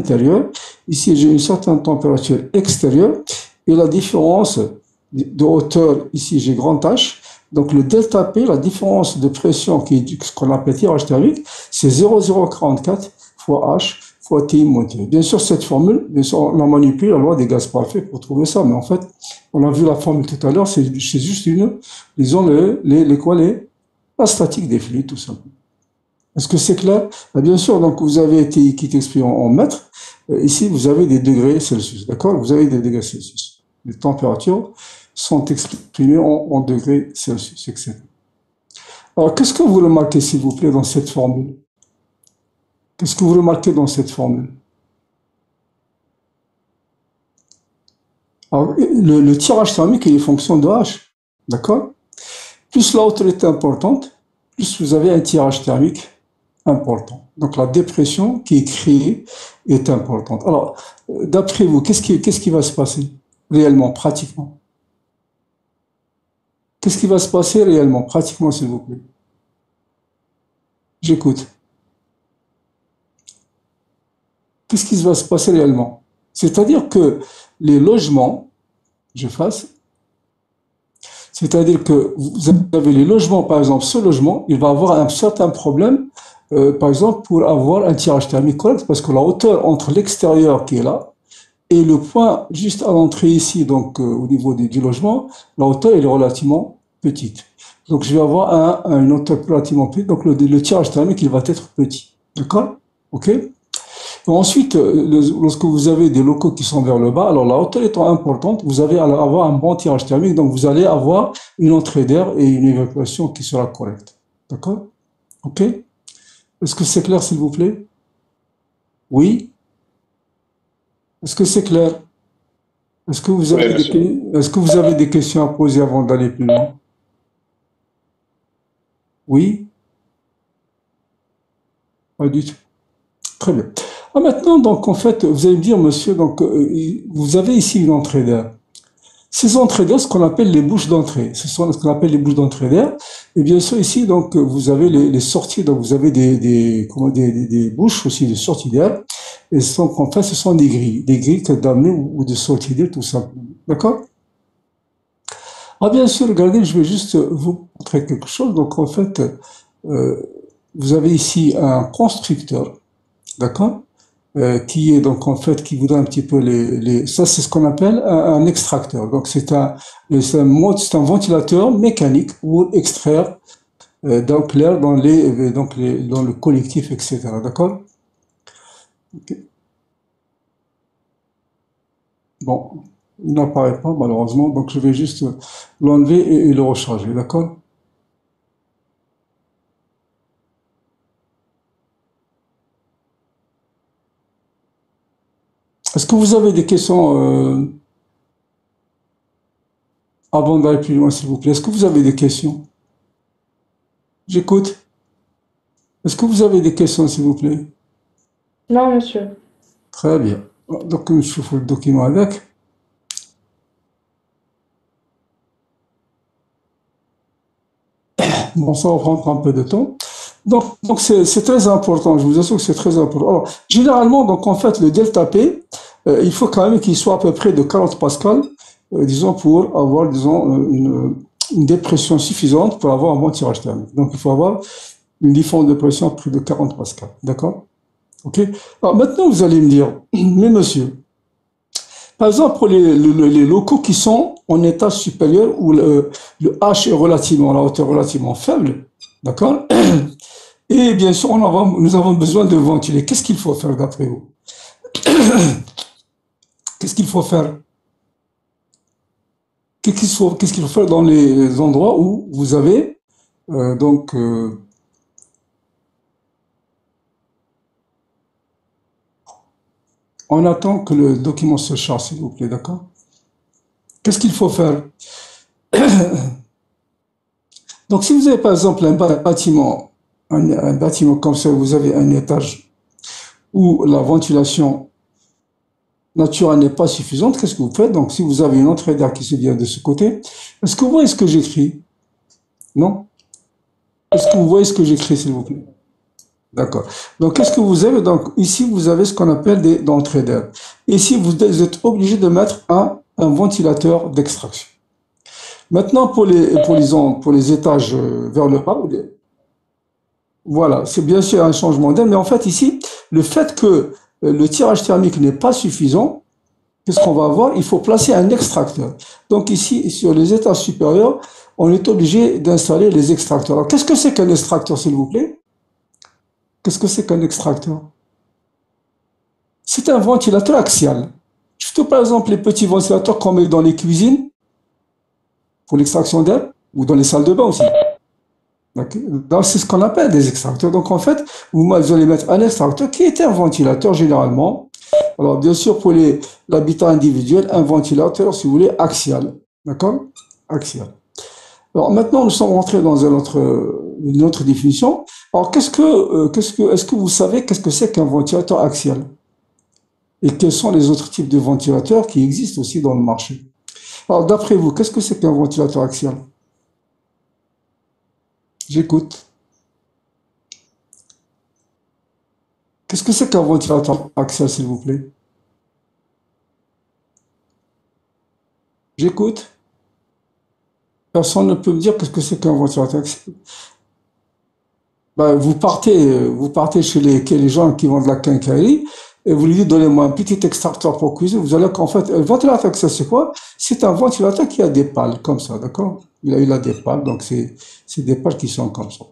intérieur. Ici, j'ai une certaine température extérieure. Et la différence de hauteur, ici, j'ai grand H. Donc, le delta P, la différence de pression, qui est ce qu'on appelle tirage thermique, c'est 0,044 fois H fois T moins T. Bien sûr, cette formule, bien sûr, on a manipulé la loi des gaz parfaits pour trouver ça. Mais en fait, on a vu la formule tout à l'heure, c'est juste une, disons, les, les, les quoi, les, la statique des fluides, tout simplement. Est-ce que c'est clair? Ah, Bien sûr, donc vous avez été qui t'exprime en, mètres. Euh, ici, vous avez des degrés Celsius, d'accord? Vous avez des degrés Celsius. Les températures sont exprimées en, degrés Celsius, etc. Alors, qu'est-ce que vous remarquez, s'il vous plaît, dans cette formule? Qu'est-ce que vous remarquez dans cette formule? Alors, le, le, tirage thermique est une fonction de H, d'accord? Plus la hauteur est importante, plus vous avez un tirage thermique important. Donc la dépression qui est créée est importante. Alors, d'après vous, qu'est-ce qui, qu'est-ce qui va se passer réellement, pratiquement? Qu'est-ce qui va se passer réellement, pratiquement, s'il vous plaît? J'écoute. Qu'est-ce qui va se passer réellement? C'est-à-dire que les logements, je fasse, c'est-à-dire que vous avez les logements, par exemple, ce logement, il va avoir un certain problème euh, par exemple, pour avoir un tirage thermique correct, parce que la hauteur entre l'extérieur qui est là et le point juste à l'entrée ici, donc euh, au niveau du logement, la hauteur est relativement petite. Donc je vais avoir un, une hauteur relativement petite, donc le, le, tirage thermique il va être petit. D'accord? Ok? Ensuite, euh, lorsque vous avez des locaux qui sont vers le bas, alors la hauteur étant importante, vous allez avoir un bon tirage thermique, donc vous allez avoir une entrée d'air et une évacuation qui sera correcte. D'accord? Ok? Est-ce que c'est clair, s'il vous plaît? Oui? Est-ce que c'est clair? Est-ce que, vous avez des, est-ce que vous avez des questions à poser avant d'aller plus loin? Oui? Pas du tout. Très bien. Ah, maintenant, donc, en fait, vous allez me dire, monsieur, donc, euh, vous avez ici une entrée d'air. Ces entrées d'air, ce qu'on appelle les bouches d'entrée, ce sont ce qu'on appelle les bouches d'entrée d'air. Et bien sûr, ici, donc, vous avez les, les sorties, donc vous avez des, des, des, des, bouches aussi de sortie d'air. Et sont, en fait, ce sont des grilles, des grilles d'amener ou de sortie d'air, tout simplement. D'accord? Ah, bien sûr, regardez, je vais juste vous montrer quelque chose. Donc, en fait, euh, vous avez ici un constructeur, d'accord? Euh, qui est donc en fait qui vous donne un petit peu les, les ça c'est ce qu'on appelle un, extracteur. Donc c'est un c'est un, c'est un ventilateur mécanique pour extraire euh, donc l'air dans les donc les, dans le collectif etc d'accord? Bon il n'apparaît pas malheureusement. Donc je vais juste l'enlever et, et le recharger. D'accord? Est-ce que vous avez des questions euh, avant d'aller plus loin, s'il vous plaît? Est-ce que vous avez des questions? J'écoute. Est-ce que vous avez des questions, s'il vous plaît? Non, monsieur. Très bien. Donc, je fais le document avec. Bon, ça va prendre un peu de temps. Donc, donc c'est très important. Je vous assure que c'est très important. Alors, généralement, donc en fait, le delta P, euh, il faut quand même qu'il soit à peu près de 40 pascal, euh, disons, pour avoir, disons, euh, une, dépression suffisante pour avoir un bon tirage thermique. Donc, il faut avoir une différence de pression à plus de 40 pascal. D'accord? Ok? Alors, maintenant, vous allez me dire, mais monsieur, par exemple, pour les, locaux qui sont en étage supérieur où le, H est relativement, la hauteur relativement faible, d'accord? Et bien sûr, nous avons besoin de ventiler. Qu'est-ce qu'il faut faire d'après vous? Qu'est-ce qu'il faut faire? Qu'est-ce qu'il faut, qu'est-ce qu'il faut faire dans les endroits où vous avez euh, donc euh, on attend que le document se charge, s'il vous plaît, d'accord? Qu'est-ce qu'il faut faire? Donc, si vous avez par exemple un bâtiment, un, bâtiment comme ça, vous avez un étage où la ventilation naturelle n'est pas suffisante, qu'est-ce que vous faites? Donc, si vous avez une entrée d'air qui se vient de ce côté, est-ce que vous voyez ce que j'écris? Non? Est-ce que vous voyez ce que j'écris, s'il vous plaît? D'accord. Donc, qu'est-ce que vous avez? Donc, ici, vous avez ce qu'on appelle des entrées d'air. Ici, vous êtes obligé de mettre un ventilateur d'extraction. Maintenant, pour les, pour les, pour les étages euh, vers le bas, voilà, c'est bien sûr un changement d'air, mais en fait, ici, le fait que euh, le tirage thermique n'est pas suffisant, qu'est-ce qu'on va avoir? Il faut placer un extracteur. Donc, ici, sur les étages supérieurs, on est obligé d'installer les extracteurs. Alors, qu'est-ce que c'est qu'un extracteur, s'il vous plaît? Qu'est-ce que c'est qu'un extracteur? C'est un ventilateur axial. Surtout, par exemple, les petits ventilateurs qu'on met dans les cuisines pour l'extraction d'air ou dans les salles de bain aussi. Donc, c'est ce qu'on appelle des extracteurs. Donc, en fait, vous, allez mettre un extracteur qui est un ventilateur généralement. Alors, bien sûr, pour l'habitat individuel, un ventilateur, si vous voulez, axial. D'accord? Axial. Alors, maintenant, nous sommes rentrés dans autre, une autre définition. Alors, qu'est-ce que, euh, qu'est-ce que, est-ce que vous savez qu'est-ce que c'est qu'un ventilateur axial? Et quels sont les autres types de ventilateurs qui existent aussi dans le marché? Alors, d'après vous, qu'est-ce que c'est qu'un ventilateur axial? J'écoute. Qu'est-ce que c'est qu'un ventilateur axial, s'il vous plaît? J'écoute. Personne ne peut me dire qu'est-ce que c'est qu'un ventilateur axial. Ben, vous partez, euh, vous partez chez les, les gens qui vendent de la quincaillerie et vous lui dites, donnez-moi un petit extracteur pour cuisiner. Vous allez qu'en fait, un ventilateur axial, c'est quoi? C'est un ventilateur qui a des pales, comme ça, d'accord? Il a, il a des pales, donc c'est des pales qui sont comme ça.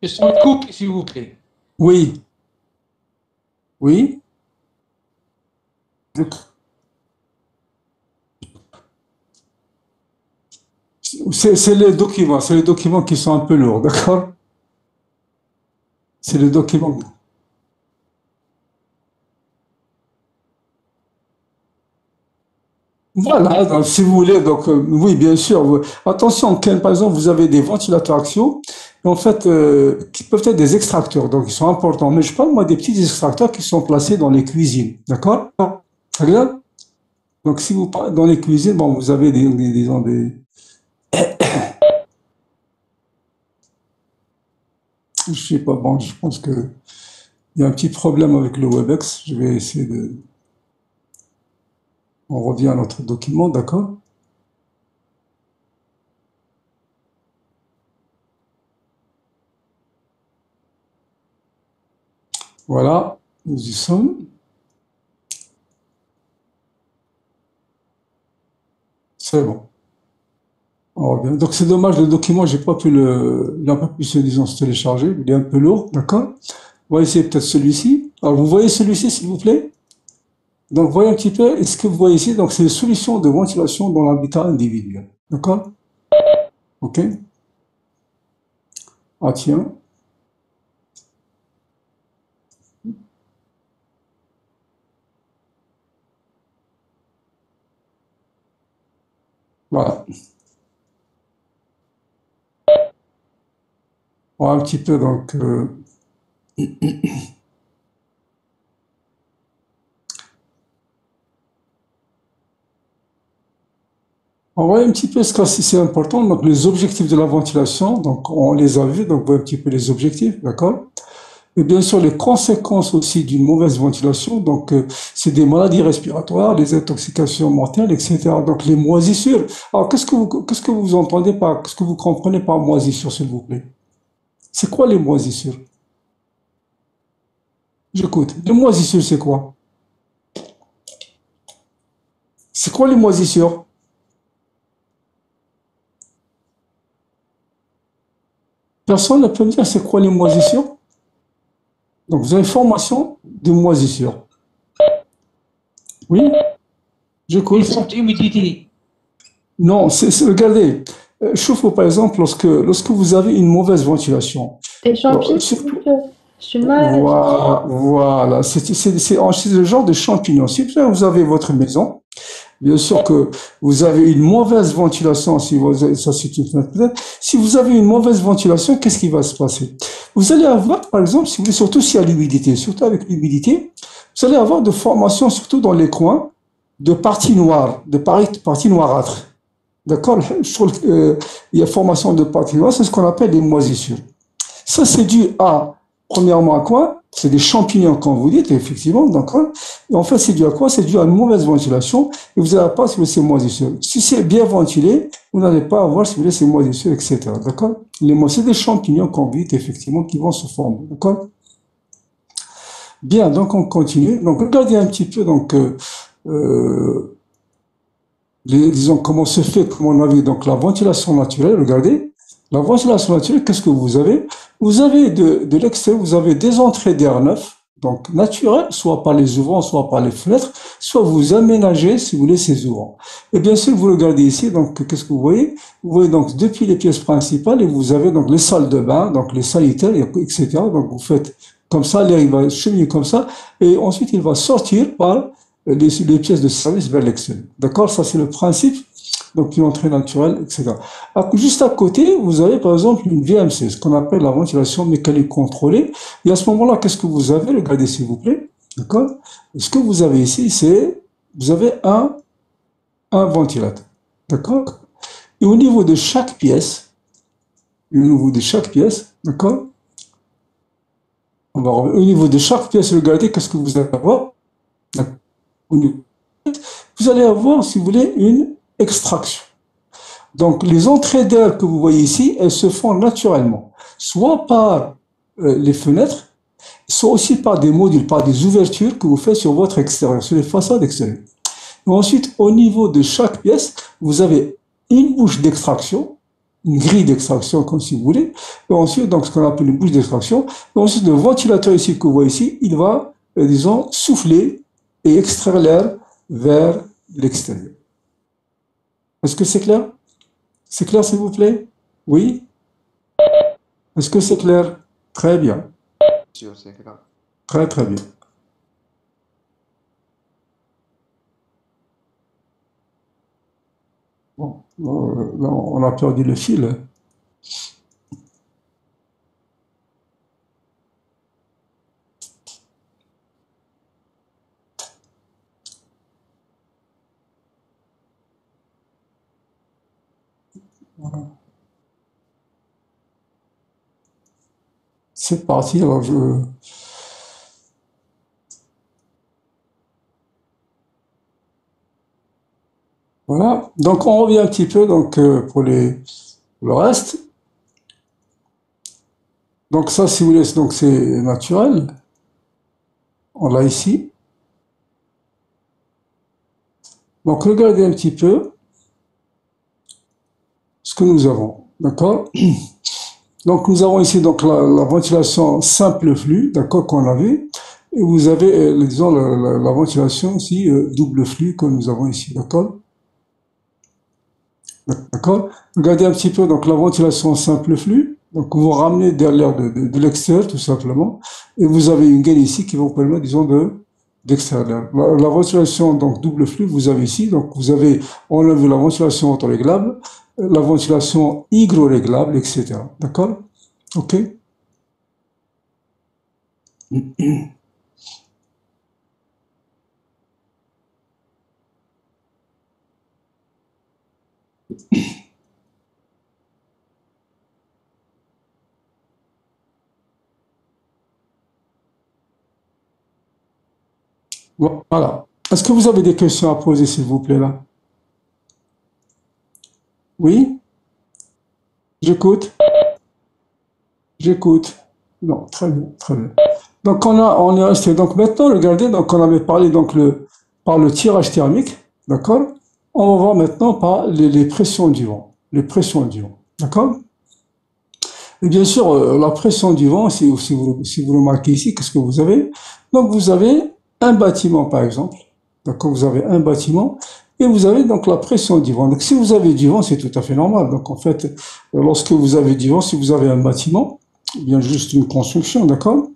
Question de couple, s'il vous plaît. Oui, oui. C'est les documents, c'est les documents qui sont un peu lourds, d'accord? C'est les documents. Voilà, si vous voulez, donc euh, oui, bien sûr. Attention, par exemple, vous avez des ventilateurs axiaux, en fait, euh, qui peuvent être des extracteurs, donc ils sont importants. Mais je parle moi des petits extracteurs qui sont placés dans les cuisines, d'accord? Donc si vous parlez dans les cuisines, bon, vous avez des, des, disons, des, je sais pas, bon, je pense que il y a un petit problème avec le WebEx. Je vais essayer de, on revient à notre document, d'accord? Voilà, nous y sommes. C'est bon. On revient. Donc c'est dommage, le document, j'ai pas pu le, il n'a pas pu se, disons, se télécharger. Il est un peu lourd, d'accord? On va essayer peut-être celui-ci. Alors vous voyez celui-ci, s'il vous plaît? Donc voyez un petit peu, est-ce que vous voyez ici? Donc c'est une solution de ventilation dans l'habitat individuel, d'accord? Ok? Ah tiens, voilà. On un petit peu donc. euh, on voit un petit peu ce que c'est important. Donc les objectifs de la ventilation, donc on les a vus. Donc vous voyez un petit peu les objectifs, d'accord? Et bien sûr, les conséquences aussi d'une mauvaise ventilation, donc euh, c'est des maladies respiratoires, les intoxications mortelles, etc. Donc les moisissures. Alors qu'est-ce que vous qu'est-ce que vous entendez par qu'est-ce que vous comprenez par moisissure, s'il vous plaît? C'est quoi les moisissures? J'écoute. Les moisissures, c'est quoi? C'est quoi les moisissures? Personne ne peut me dire c'est quoi les moisissures? Donc vous avez formation de moisissures. Oui? J'écoute. forte humidité. Non, c'est, c'est- regardez, euh, chauffe par exemple lorsque, lorsque vous avez une mauvaise ventilation. Bon, champignons, surtout. Je suis malade. voilà, voilà, c'est, c'est, c'est, c'est le genre de champignon. Si vous avez votre maison, bien sûr que vous avez une mauvaise ventilation, si vous ça c'est une fenêtre. Si vous avez une mauvaise ventilation, qu'est-ce qui va se passer? Vous allez avoir, par exemple, si vous surtout s'il y a l'humidité, surtout avec l'humidité, vous allez avoir de formations, surtout dans les coins, de parties noires, de parties noirâtres. D'accord? Euh, il y a formation de parties noires, c'est ce qu'on appelle des moisissures. Ça, c'est dû à, premièrement, à quoi? C'est des champignons, comme vous dites, effectivement, en fait, c'est dû à quoi? C'est dû à une mauvaise ventilation, et vous n'allez pas, si vous voulez, ces moisissures. Si c'est bien ventilé, vous n'allez pas avoir, si vous voulez, ces moisissures, etc. D'accord? Les mois, c'est des champignons, comme vous dites, effectivement, qui vont se former. D'accord? Bien, donc on continue. Donc regardez un petit peu, donc, euh, euh, disons, comment se fait, comment on a vu, donc la ventilation naturelle, regardez. La ventilation naturelle, qu'est-ce que vous avez? Vous avez de, de l'extérieur, vous avez des entrées d'air neuf, donc naturelles, soit par les ouvrants, soit par les fenêtres, soit vous aménagez, si vous voulez, ces ouvrants. Et bien sûr, vous regardez ici, donc qu'est-ce que vous voyez? Vous voyez donc depuis les pièces principales et vous avez donc les salles de bain, donc les sanitaires, et- etc. Donc vous faites comme ça, l'air il va cheminer comme ça, et ensuite il va sortir par les, les pièces de service vers l'extérieur. D'accord? Ça c'est le principe donc une entrée naturelle, etc. À- Juste à côté, vous avez par exemple une VMC, ce qu'on appelle la ventilation mécanique contrôlée. Et à ce moment-là, qu'est-ce que vous avez? Regardez s'il vous plaît? D'accord? Ce que vous avez ici, c'est, vous avez un, un ventilateur. D'accord? Et au niveau de chaque pièce, au niveau de chaque pièce, d'accord? Au niveau de chaque pièce, regardez qu'est-ce que vous allez avoir? Vous allez avoir, si vous voulez, une extraction. Donc, les entrées d'air que vous voyez ici, elles se font naturellement, soit par euh, les fenêtres, soit aussi par des modules, par des ouvertures que vous faites sur votre extérieur, sur les façades extérieures. Et ensuite, au niveau de chaque pièce, vous avez une bouche d'extraction, une grille d'extraction, comme si vous voulez, et ensuite, donc, ce qu'on appelle une bouche d'extraction. Et ensuite, le ventilateur ici que vous voyez ici, il va, euh, disons, souffler et extraire l'air vers l'extérieur. Est-ce que c'est clair? C'est clair, s'il vous plaît? Oui? Est-ce que c'est clair? Très bien. Sûr, c'est grave. Très, très bien. Bon, euh, là, on a perdu le fil. C'est parti. Alors je... Voilà. Donc, on revient un petit peu donc, euh, pour les, le reste. Donc, ça, si vous voulez, donc c'est naturel. On l'a ici. Donc, regardez un petit peu que nous avons. D'accord? Donc, nous avons ici donc la, la ventilation simple flux, d'accord, qu'on a vu. Et vous avez, euh, disons, la, la- la ventilation aussi euh, double flux que nous avons ici, d'accord? D'accord? Regardez un petit peu donc la ventilation simple flux. Donc, vous ramenez de l'air de, de, de l'extérieur, tout simplement. Et vous avez une gaine ici qui vous permet, disons, de d'extraire l'air. La, la ventilation donc double flux, vous avez ici, donc vous avez, on a vu la ventilation autoréglable, euh, la ventilation hydro-réglable, etc. D'accord? Ok Voilà. Est-ce que vous avez des questions à poser, s'il vous plaît, là? Oui J'écoute J'écoute. Non, très bien, très bien. Donc on a, on est resté. Donc maintenant, regardez, donc on avait parlé donc par le tirage thermique, d'accord? On va voir maintenant par les, pressions du vent, les pressions du vent, d'accord? Et bien sûr, euh, la pression du vent, si, vous, si vous remarquez ici, qu'est-ce que vous avez? Donc vous avez un bâtiment, par exemple. D'accord, vous avez un bâtiment et vous avez donc la pression du vent. Donc si vous avez du vent, c'est tout à fait normal. Donc en fait, lorsque vous avez du vent, si vous avez un bâtiment, bien juste une construction, d'accord?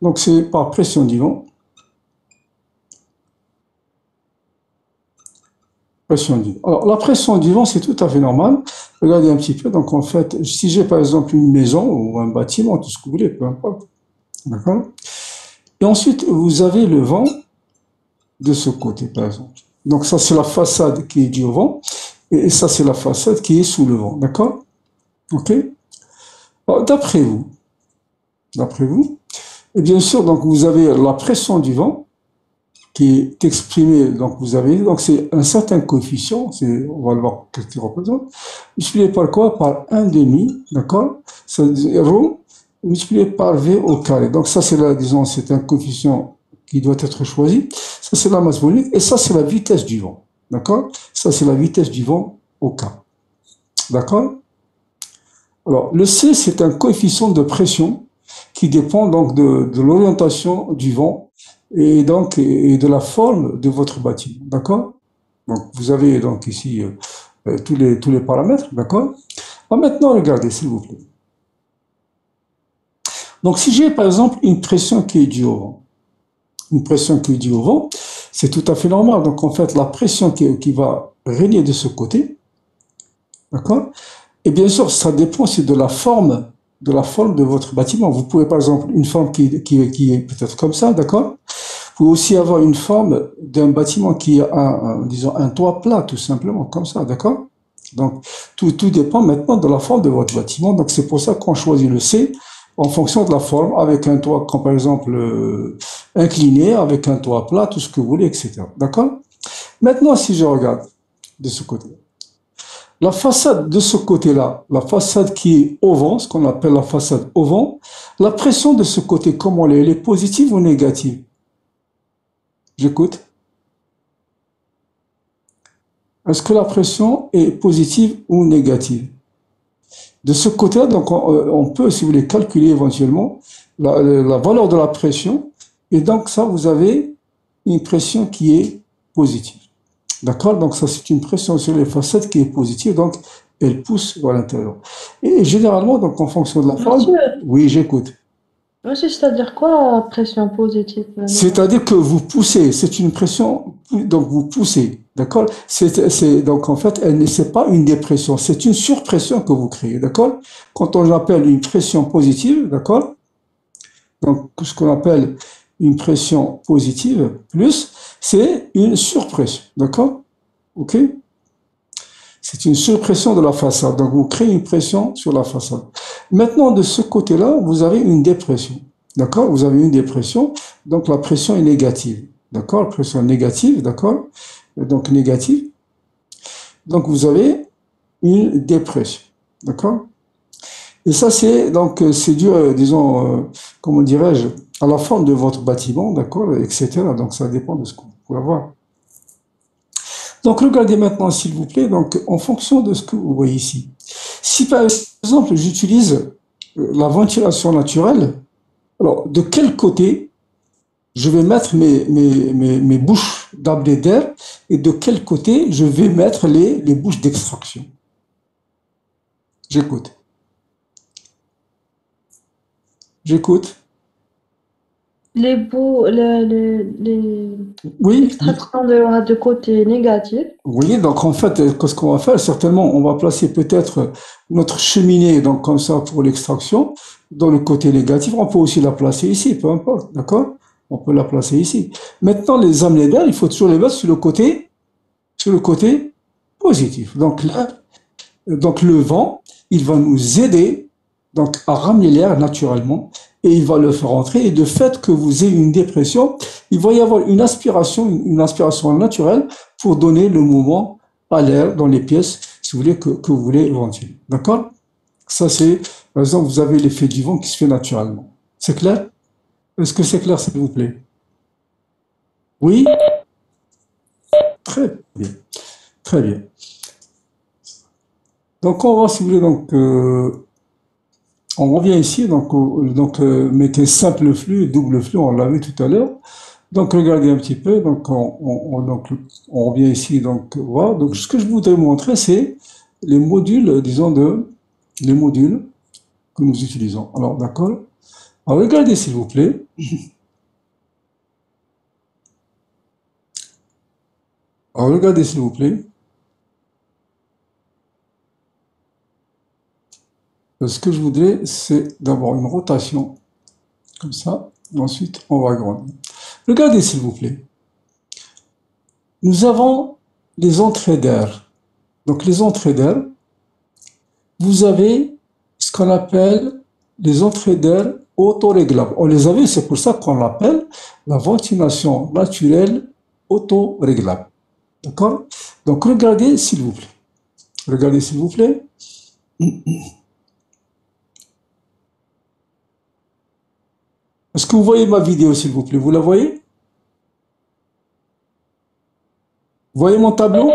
Donc c'est par pression du vent. Pression du. Alors la pression du vent, c'est tout à fait normal. Regardez un petit peu. Donc en fait, si j'ai par exemple une maison ou un bâtiment, tout ce que vous voulez, peu importe, d'accord? Et ensuite, vous avez le vent de ce côté, par exemple. Donc ça, c'est la façade qui est due au vent. Et ça, c'est la façade qui est sous le vent. D'accord? Ok? D'après vous, d'après vous. Et bien sûr, donc vous avez la pression du vent qui est exprimée, donc vous avez, donc c'est un certain coefficient, on va le voir qu'est-ce qu'il représente, multiplié par quoi? Par 1 demi, d'accord? C'est rho multiplié par V au carré. Donc ça, c'est là, disons, c'est un coefficient qui doit être choisi. Ça, c'est la masse volumique, et ça, c'est la vitesse du vent, d'accord? Ça, c'est la vitesse du vent au K. D'accord? Alors, le C, c'est un coefficient de pression qui dépend donc de, l'orientation du vent et donc et de la forme de votre bâtiment. D'accord? Donc vous avez donc ici euh, euh, tous, les, tous les paramètres. D'accord? Maintenant, regardez s'il vous plaît. Donc si j'ai par exemple une pression qui est due au vent, une pression qui est due au vent, c'est tout à fait normal. Donc en fait, la pression qui, va régner de ce côté, d'accord? Et bien sûr, ça dépend aussi de la forme de la forme de votre bâtiment. Vous pouvez par exemple une forme qui, qui, qui est peut-être comme ça, d'accord? Vous pouvez aussi avoir une forme d'un bâtiment qui a, un, disons, un toit plat, tout simplement, comme ça, d'accord? Donc, tout, tout dépend maintenant de la forme de votre bâtiment. Donc, c'est pour ça qu'on choisit le C en fonction de la forme, avec un toit, comme par exemple, euh, incliné, avec un toit plat, tout ce que vous voulez, etc. D'accord? Maintenant, si je regarde de ce côté, la façade de ce côté-là, la façade qui est au vent, ce qu'on appelle la façade au vent, la pression de ce côté, comment elle est Elle est positive ou négative? J'écoute. Est-ce que la pression est positive ou négative? De ce côté-là, donc on, peut, si vous voulez, calculer éventuellement la valeur de la pression, et donc ça, vous avez une pression qui est positive. D'accord? Donc ça, c'est une pression sur les facettes qui est positive, donc elle pousse vers l'intérieur. Et généralement, donc en fonction de la forme... Oui, j'écoute. Monsieur, c'est-à-dire quoi pression positive? C'est-à-dire que vous poussez, c'est une pression, donc vous poussez, d'accord? C'est donc en fait, elle n'est pas une dépression, c'est une surpression que vous créez, d'accord? Quand on appelle une pression positive, d'accord? Donc ce qu'on appelle une pression positive plus, c'est une surpression. D'accord? OK? C'est une surpression de la façade. Donc, vous créez une pression sur la façade. Maintenant, de ce côté-là, vous avez une dépression. D'accord? Vous avez une dépression. Donc, la pression est négative. D'accord? La pression négative, d'accord? Donc, négative. Donc, vous avez une dépression. D'accord? Et ça, c'est donc c'est dû, euh, disons, euh, comment dirais-je, à la forme de votre bâtiment, d'accord, etc. Donc ça dépend de ce qu'on peut avoir. Donc regardez maintenant, s'il vous plaît, donc en fonction de ce que vous voyez ici. Si par exemple j'utilise euh, la ventilation naturelle, alors de quel côté je vais mettre mes, mes, mes, mes bouches d'air et de quel côté je vais mettre les bouches d'extraction? J'écoute. J'écoute. Les bouts, les, les, les Oui, extractions de, de côté négatif. oui, donc en fait, euh, ce qu'on va faire, certainement, on va placer peut-être notre cheminée, donc comme ça, pour l'extraction, dans le côté négatif. On peut aussi la placer ici, peu importe, d'accord? On peut la placer ici. Maintenant, les d'air, il faut toujours les mettre sur le côté, sur le côté positif. Donc là, donc le vent, il va nous aider donc à ramener l'air naturellement et il va le faire entrer. Et de fait que vous ayez une dépression, il va y avoir une aspiration, une aspiration naturelle pour donner le mouvement à l'air dans les pièces, si vous voulez, que, vous voulez ventiler. D'accord? Ça, c'est, par exemple, vous avez l'effet du vent qui se fait naturellement. C'est clair? Est-ce que c'est clair, s'il vous plaît? Oui? Très bien. Très bien. Donc, on va, si vous voulez, donc, euh, on revient ici, donc, donc euh, mettez simple flux, double flux, on l'a vu tout à l'heure. Donc, regardez un petit peu, donc, on, donc, on revient ici, donc, voilà. Donc, ce que je voudrais montrer, c'est les modules, disons, de, les modules que nous utilisons. Alors, d'accord regardez, s'il vous plaît. Regardez, s'il vous plaît. Ce que je voudrais, c'est d'avoir une rotation, comme ça, et ensuite on va agrandir. Regardez s'il vous plaît. Nous avons les entrées d'air. Donc les entrées d'air, vous avez ce qu'on appelle les entrées d'air autoréglables. On les avait, c'est pour ça qu'on l'appelle la ventilation naturelle autoréglable. D'accord? Donc regardez s'il vous plaît. Regardez s'il vous plaît. Est-ce que vous voyez ma vidéo, s'il vous plaît? Vous la voyez? Vous voyez mon tableau?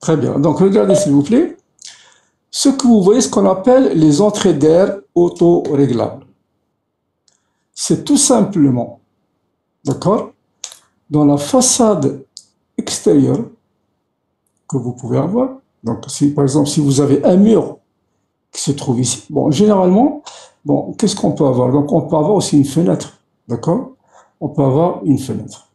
Très bien. Donc, regardez, s'il vous plaît. Ce que vous voyez, ce qu'on appelle les entrées d'air auto-réglables. C'est tout simplement, d'accord, dans la façade extérieure que vous pouvez avoir. Donc, si, par exemple, si vous avez un mur qui se trouve ici, bon, généralement, Bon, qu'est-ce qu'on peut avoir? Donc, on peut avoir aussi une fenêtre, d'accord? On peut avoir une fenêtre.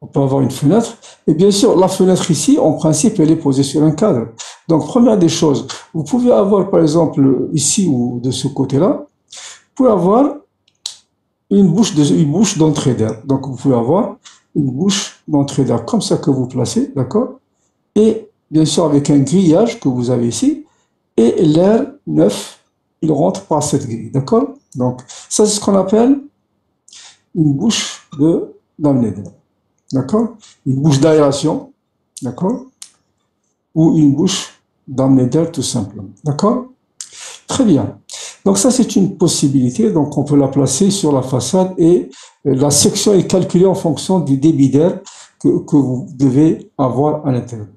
On peut avoir une fenêtre. Et bien sûr, la fenêtre ici, en principe, elle est posée sur un cadre. Donc, première des choses, vous pouvez avoir, par exemple, ici ou de ce côté-là, vous pouvez avoir une bouche bouche d'entrée d'air. Donc, vous pouvez avoir une bouche d'entrée d'air comme ça que vous placez, d'accord? Et bien sûr, avec un grillage que vous avez ici, et l'air neuf, il rentre par cette grille, d'accord? Donc, ça, c'est ce qu'on appelle une bouche de d'accord? Une bouche d'aération, d'accord? Ou une bouche d'amener d'air, tout simplement, d'accord? Très bien. Donc ça, c'est une possibilité. Donc on peut la placer sur la façade et la section est calculée en fonction du débit d'air que vous devez avoir à l'intérieur.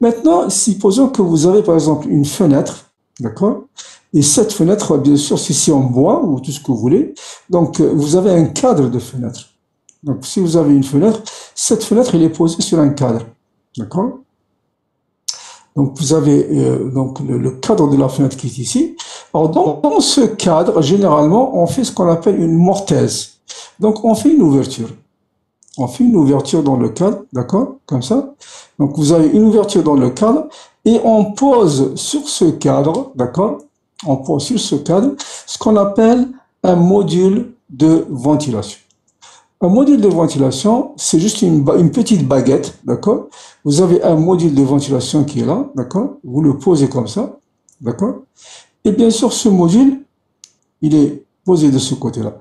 Maintenant, supposons que vous avez par exemple une fenêtre, d'accord? Et cette fenêtre, bien sûr, si c'est en bois ou tout ce que vous voulez, donc euh, vous avez un cadre de fenêtre. Donc si vous avez une fenêtre, cette fenêtre, elle est posée sur un cadre, d'accord? Donc vous avez euh, donc le, cadre de la fenêtre qui est ici. Alors dans, ce cadre, généralement, on fait ce qu'on appelle une mortaise. Donc on fait une ouverture on fait une ouverture dans le cadre, d'accord? Comme ça. Donc vous avez une ouverture dans le cadre et on pose sur ce cadre, d'accord? On pose sur ce cadre ce qu'on appelle un module de ventilation. Un module de ventilation, c'est juste une, petite baguette, d'accord? Vous avez un module de ventilation qui est là, d'accord? Vous le posez comme ça, d'accord? Et bien sûr, ce module, il est posé de ce côté-là.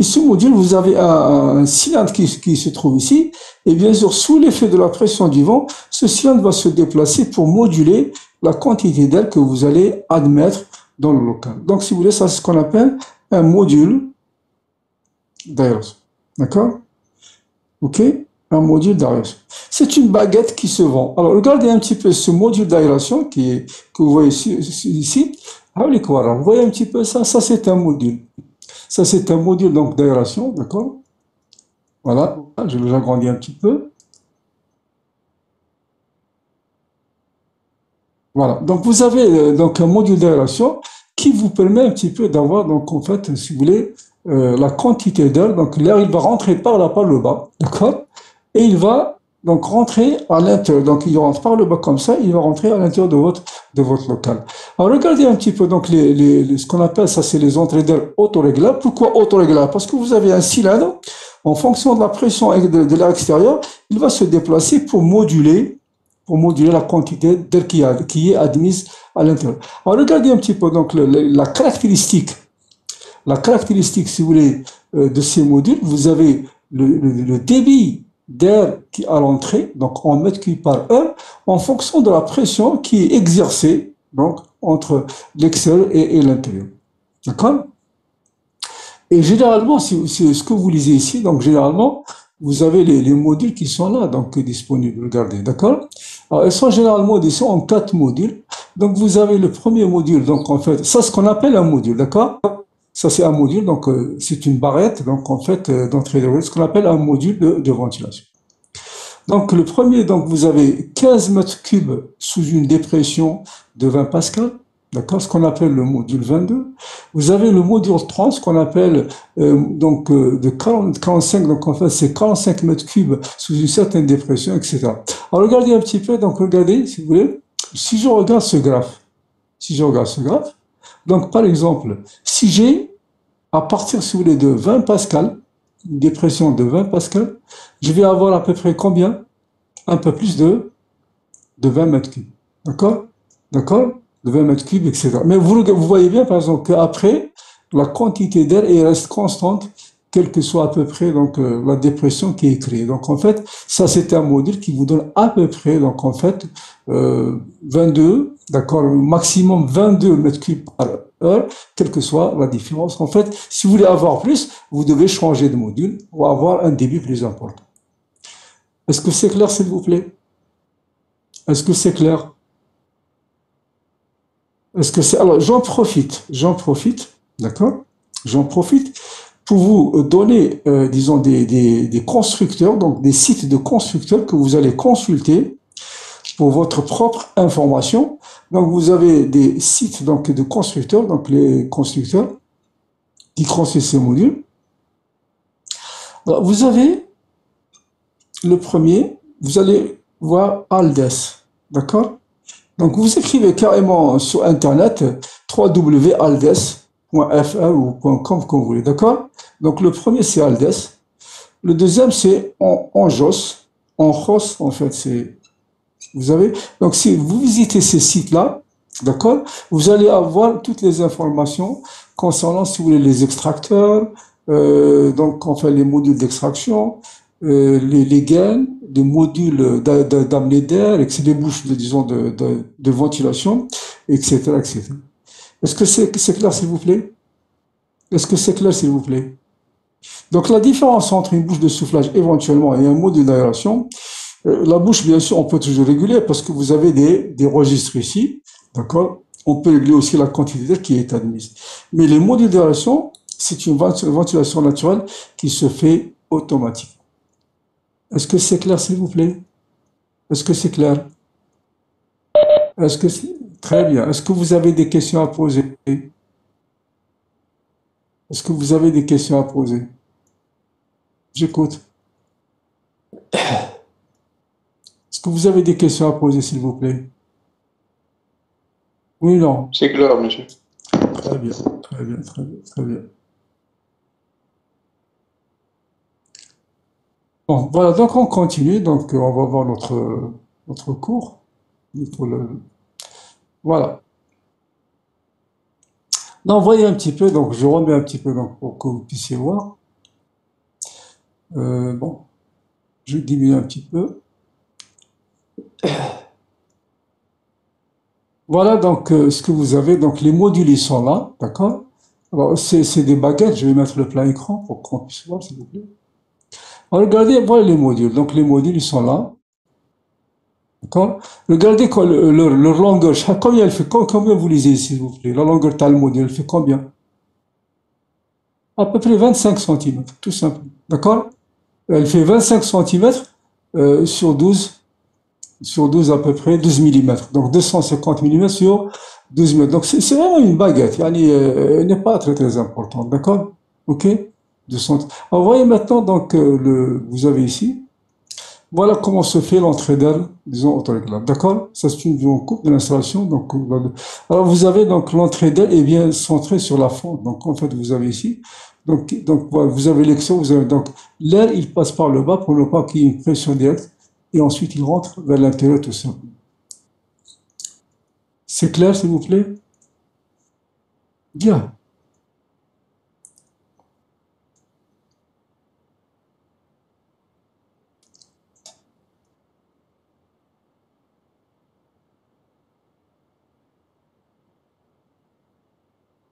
Et ce module, vous avez un, cylindre qui, se trouve ici. Et bien sûr, sous l'effet de la pression du vent, ce cylindre va se déplacer pour moduler la quantité d'air que vous allez admettre dans le local. Donc, si vous voulez, ça c'est ce qu'on appelle un module d'aération. D'accord? Ok? Un module d'aération. C'est une baguette qui se vend. Alors, regardez un petit peu ce module d'aération qui est, que vous voyez ici. ici. Vous voyez un petit peu ça? Ça, c'est un module. Ça, c'est un module donc d'aération, d'accord? Voilà, je vais agrandir un petit peu. Voilà, donc vous avez euh, donc un module d'aération qui vous permet un petit peu d'avoir, donc en fait, si vous voulez, euh, la quantité d'air. Donc l'air, il va rentrer par là, par le bas, d'accord? Et il va donc rentrer à l'intérieur. Donc il rentre par le bas comme ça, il va rentrer à l'intérieur de votre, de votre local. Alors regardez un petit peu donc les, les, ce qu'on appelle ça, c'est les entrées d'air autoréglables. Pourquoi autoréglables? Parce que vous avez un cylindre, en fonction de la pression de, l'air extérieur, il va se déplacer pour moduler pour moduler la quantité d'air qui, a- qui est admise à l'intérieur. Alors regardez un petit peu donc la caractéristique, la caractéristique, si vous voulez, euh, de ces modules. Vous avez le- le débit d'air qui à l'entrée, donc en mètres cubes par heure, en fonction de la pression qui est exercée donc entre l'extérieur et, l'intérieur. D'accord? Et généralement, si- ce que vous lisez ici, donc généralement, vous avez les, les modules qui sont là, donc disponibles. Regardez, d'accord? Alors, elles sont généralement ici en quatre modules. Donc, vous avez le premier module, donc en fait, ça, ce qu'on appelle un module, d'accord? Ça, c'est un module, donc euh, c'est une barrette, donc en fait, euh, d'entrée de ce qu'on appelle un module de, de ventilation. Donc, le premier, donc vous avez 15 mètres cubes sous une dépression de 20 pascal, d'accord, ce qu'on appelle le module 22. Vous avez le module 30, ce qu'on appelle euh, donc euh, de 40, 45, donc en fait c'est 45 mètres cubes sous une certaine dépression, etc. Alors regardez un petit peu, donc regardez, si vous voulez, si je regarde ce graphe, si je regarde ce graphe, donc par exemple, si j'ai à partir, si vous voulez, de 20 pascal, une dépression de 20 pascal, je vais avoir à peu près combien? Un peu plus de, de 20 mètres cubes. D'accord? D'accord? De 20 mètres cubes, etc. Mais vous, vous voyez bien, par exemple, qu'après, la quantité d'air reste constante, quelle que soit à peu près donc, euh, la dépression qui est créée. Donc en fait, ça c'est un module qui vous donne à peu près, donc en fait, euh, 22, d'accord, maximum 22 mètres cubes par heure, quelle que soit la différence. En fait, si vous voulez avoir plus, vous devez changer de module ou avoir un débit plus important. Est-ce que c'est clair, s'il vous plaît? Est-ce que c'est clair? Est-ce que c'est... Alors, j'en profite, j'en profite, d'accord? J'en profite pour vous donner, euh, disons, des, constructeurs, donc des sites de constructeurs que vous allez consulter pour votre propre information. Donc, vous avez des sites donc, de constructeurs, donc les constructeurs qui construisent ces modules. Vous avez le premier, vous allez voir Aldes, d'accord? Donc, vous écrivez carrément sur Internet www.aldes.fr ou .com, comme vous voulez, d'accord? Donc, le premier, c'est Aldes. Le deuxième, c'est En- Anjos. Anjos, en fait, c'est vous avez, donc si vous visitez ces sites-là, d'accord, vous allez avoir toutes les informations concernant, si vous voulez, les extracteurs, euh, donc enfin les modules d'extraction, euh, les, les gaines, les modules d'a- d'a- d'amener d'air, les bouches, disons, de, de, de ventilation, etc., etc. Est-ce que c'est clair, s'il vous plaît? Est-ce que c'est clair, s'il vous plaît? Donc la différence entre une bouche de soufflage éventuellement et un module d'aération, La bouche, bien sûr, on peut toujours réguler parce que vous avez des, des registres ici, d'accord? On peut régler aussi la quantité qui est admise. Mais les modules d'aération, c'est une vent- ventilation naturelle qui se fait automatique. Est-ce que c'est clair, s'il vous plaît? Est-ce que c'est clair? Est-ce que c'est... Très bien. Est-ce que vous avez des questions à poser? Est-ce que vous avez des questions à poser? J'écoute. Est-ce que vous avez des questions à poser, s'il vous plaît? Oui, non? C'est clair, monsieur. Très bien, très bien, très bien, très bien. Bon, voilà, donc on continue. Donc, euh, on va voir notre, notre cours. Notre- le- Voilà. Non, voyez un petit peu, donc je remets un petit peu donc, pour que vous puissiez voir. Euh, bon, je diminue un petit peu. Voilà donc euh, ce que vous avez. Donc les modules ils sont là, d'accord? Alors c'est des baguettes. Je vais mettre le plein écran pour qu'on puisse voir, s'il vous plaît. Alors, regardez, voilà les modules. Donc les modules ils sont là, d'accord? Regardez quoi, le- leur, longueur. Chaque- Combien elle fait? Com- Combien vous lisez, s'il vous plaît? La longueur t'as le module, elle fait combien? À peu près 25 cm, tout simple, d'accord? Elle fait 25 cm euh, sur 12 sur 12 à peu près, 12 mm. Donc 250 mm sur 12 mm. Donc c'est vraiment une baguette. Euh, elle n'est pas très très importante. D'accord? OK? 200. Alors voyez maintenant, donc, euh, le, vous avez ici, voilà comment se fait l'entrée d'air, disons, autoréglable. D'accord? Ça, c'est une vue en coupe de l'installation. Donc, alors vous avez donc l'entrée d'air est bien centrée sur la fente. Donc en fait, vous avez ici. Donc, donc vous avez l'extérieur, vous avez donc l'air, il passe par le bas pour ne pas qu'il y ait une pression directe et ensuite il rentre vers l'intérieur tout simplement. C'est clair, s'il vous plaît? Bien.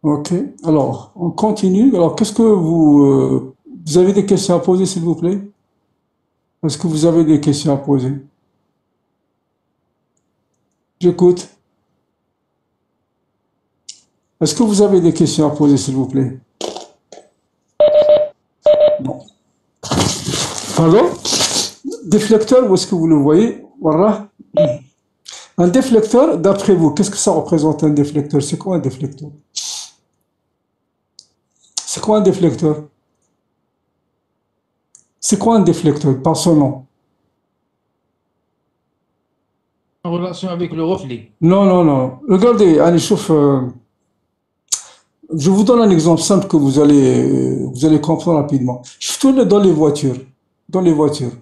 Ok, alors on continue. Alors qu'est-ce que vous... euh, vous avez des questions à poser, s'il vous plaît? Est-ce que vous avez des questions à poser? J'écoute. Est-ce que vous avez des questions à poser, s'il vous plaît? Non. Pardon? Déflecteur, où est-ce que vous le voyez? Voilà. Un déflecteur, d'après vous, qu'est-ce que ça représente un déflecteur? C'est quoi un déflecteur? C'est quoi un déflecteur? C'est quoi un déflecteur? Par son nom. En relation avec le reflet. Non, non, non. Regardez, allez, chauffe. euh, je vous donne un exemple simple que vous allez, vous allez comprendre rapidement. Je tourne dans les voitures. Dans les voitures.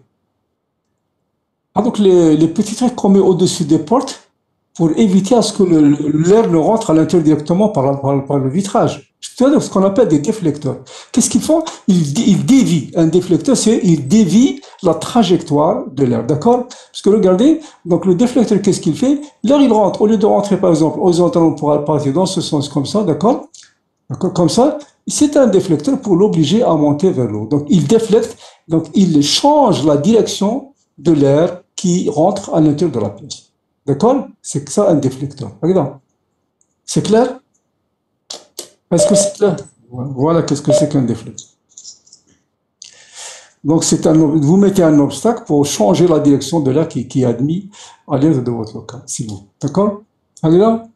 Ah, donc les, les petits trucs qu'on met au-dessus des portes pour éviter à ce que l'air ne rentre à l'intérieur directement par, la- par, par le vitrage. C'est ce qu'on appelle des déflecteurs. Qu'est-ce qu'ils font? Ils, ils dévient. Un déflecteur, c'est il dévie la trajectoire de l'air. D'accord? Parce que regardez, donc le déflecteur, qu'est-ce qu'il fait? L'air, il rentre. Au lieu de rentrer, par exemple, horizontalement pour partir dans ce sens comme ça, d'accord? D'accord? Comme ça, c'est un déflecteur pour l'obliger à monter vers l'eau. Donc, il déflecte, donc il change la direction de l'air qui rentre à l'intérieur de la pièce. D'accord? C'est ça un déflecteur. Regarde. C'est clair? Est-ce que c'est clair? Voilà qu'est-ce que c'est qu'un déflecteur. Donc, c'est un, vous mettez un obstacle pour changer la direction de l'air qui, qui est admis à l'air de votre local, si vous. D'accord? Allez là?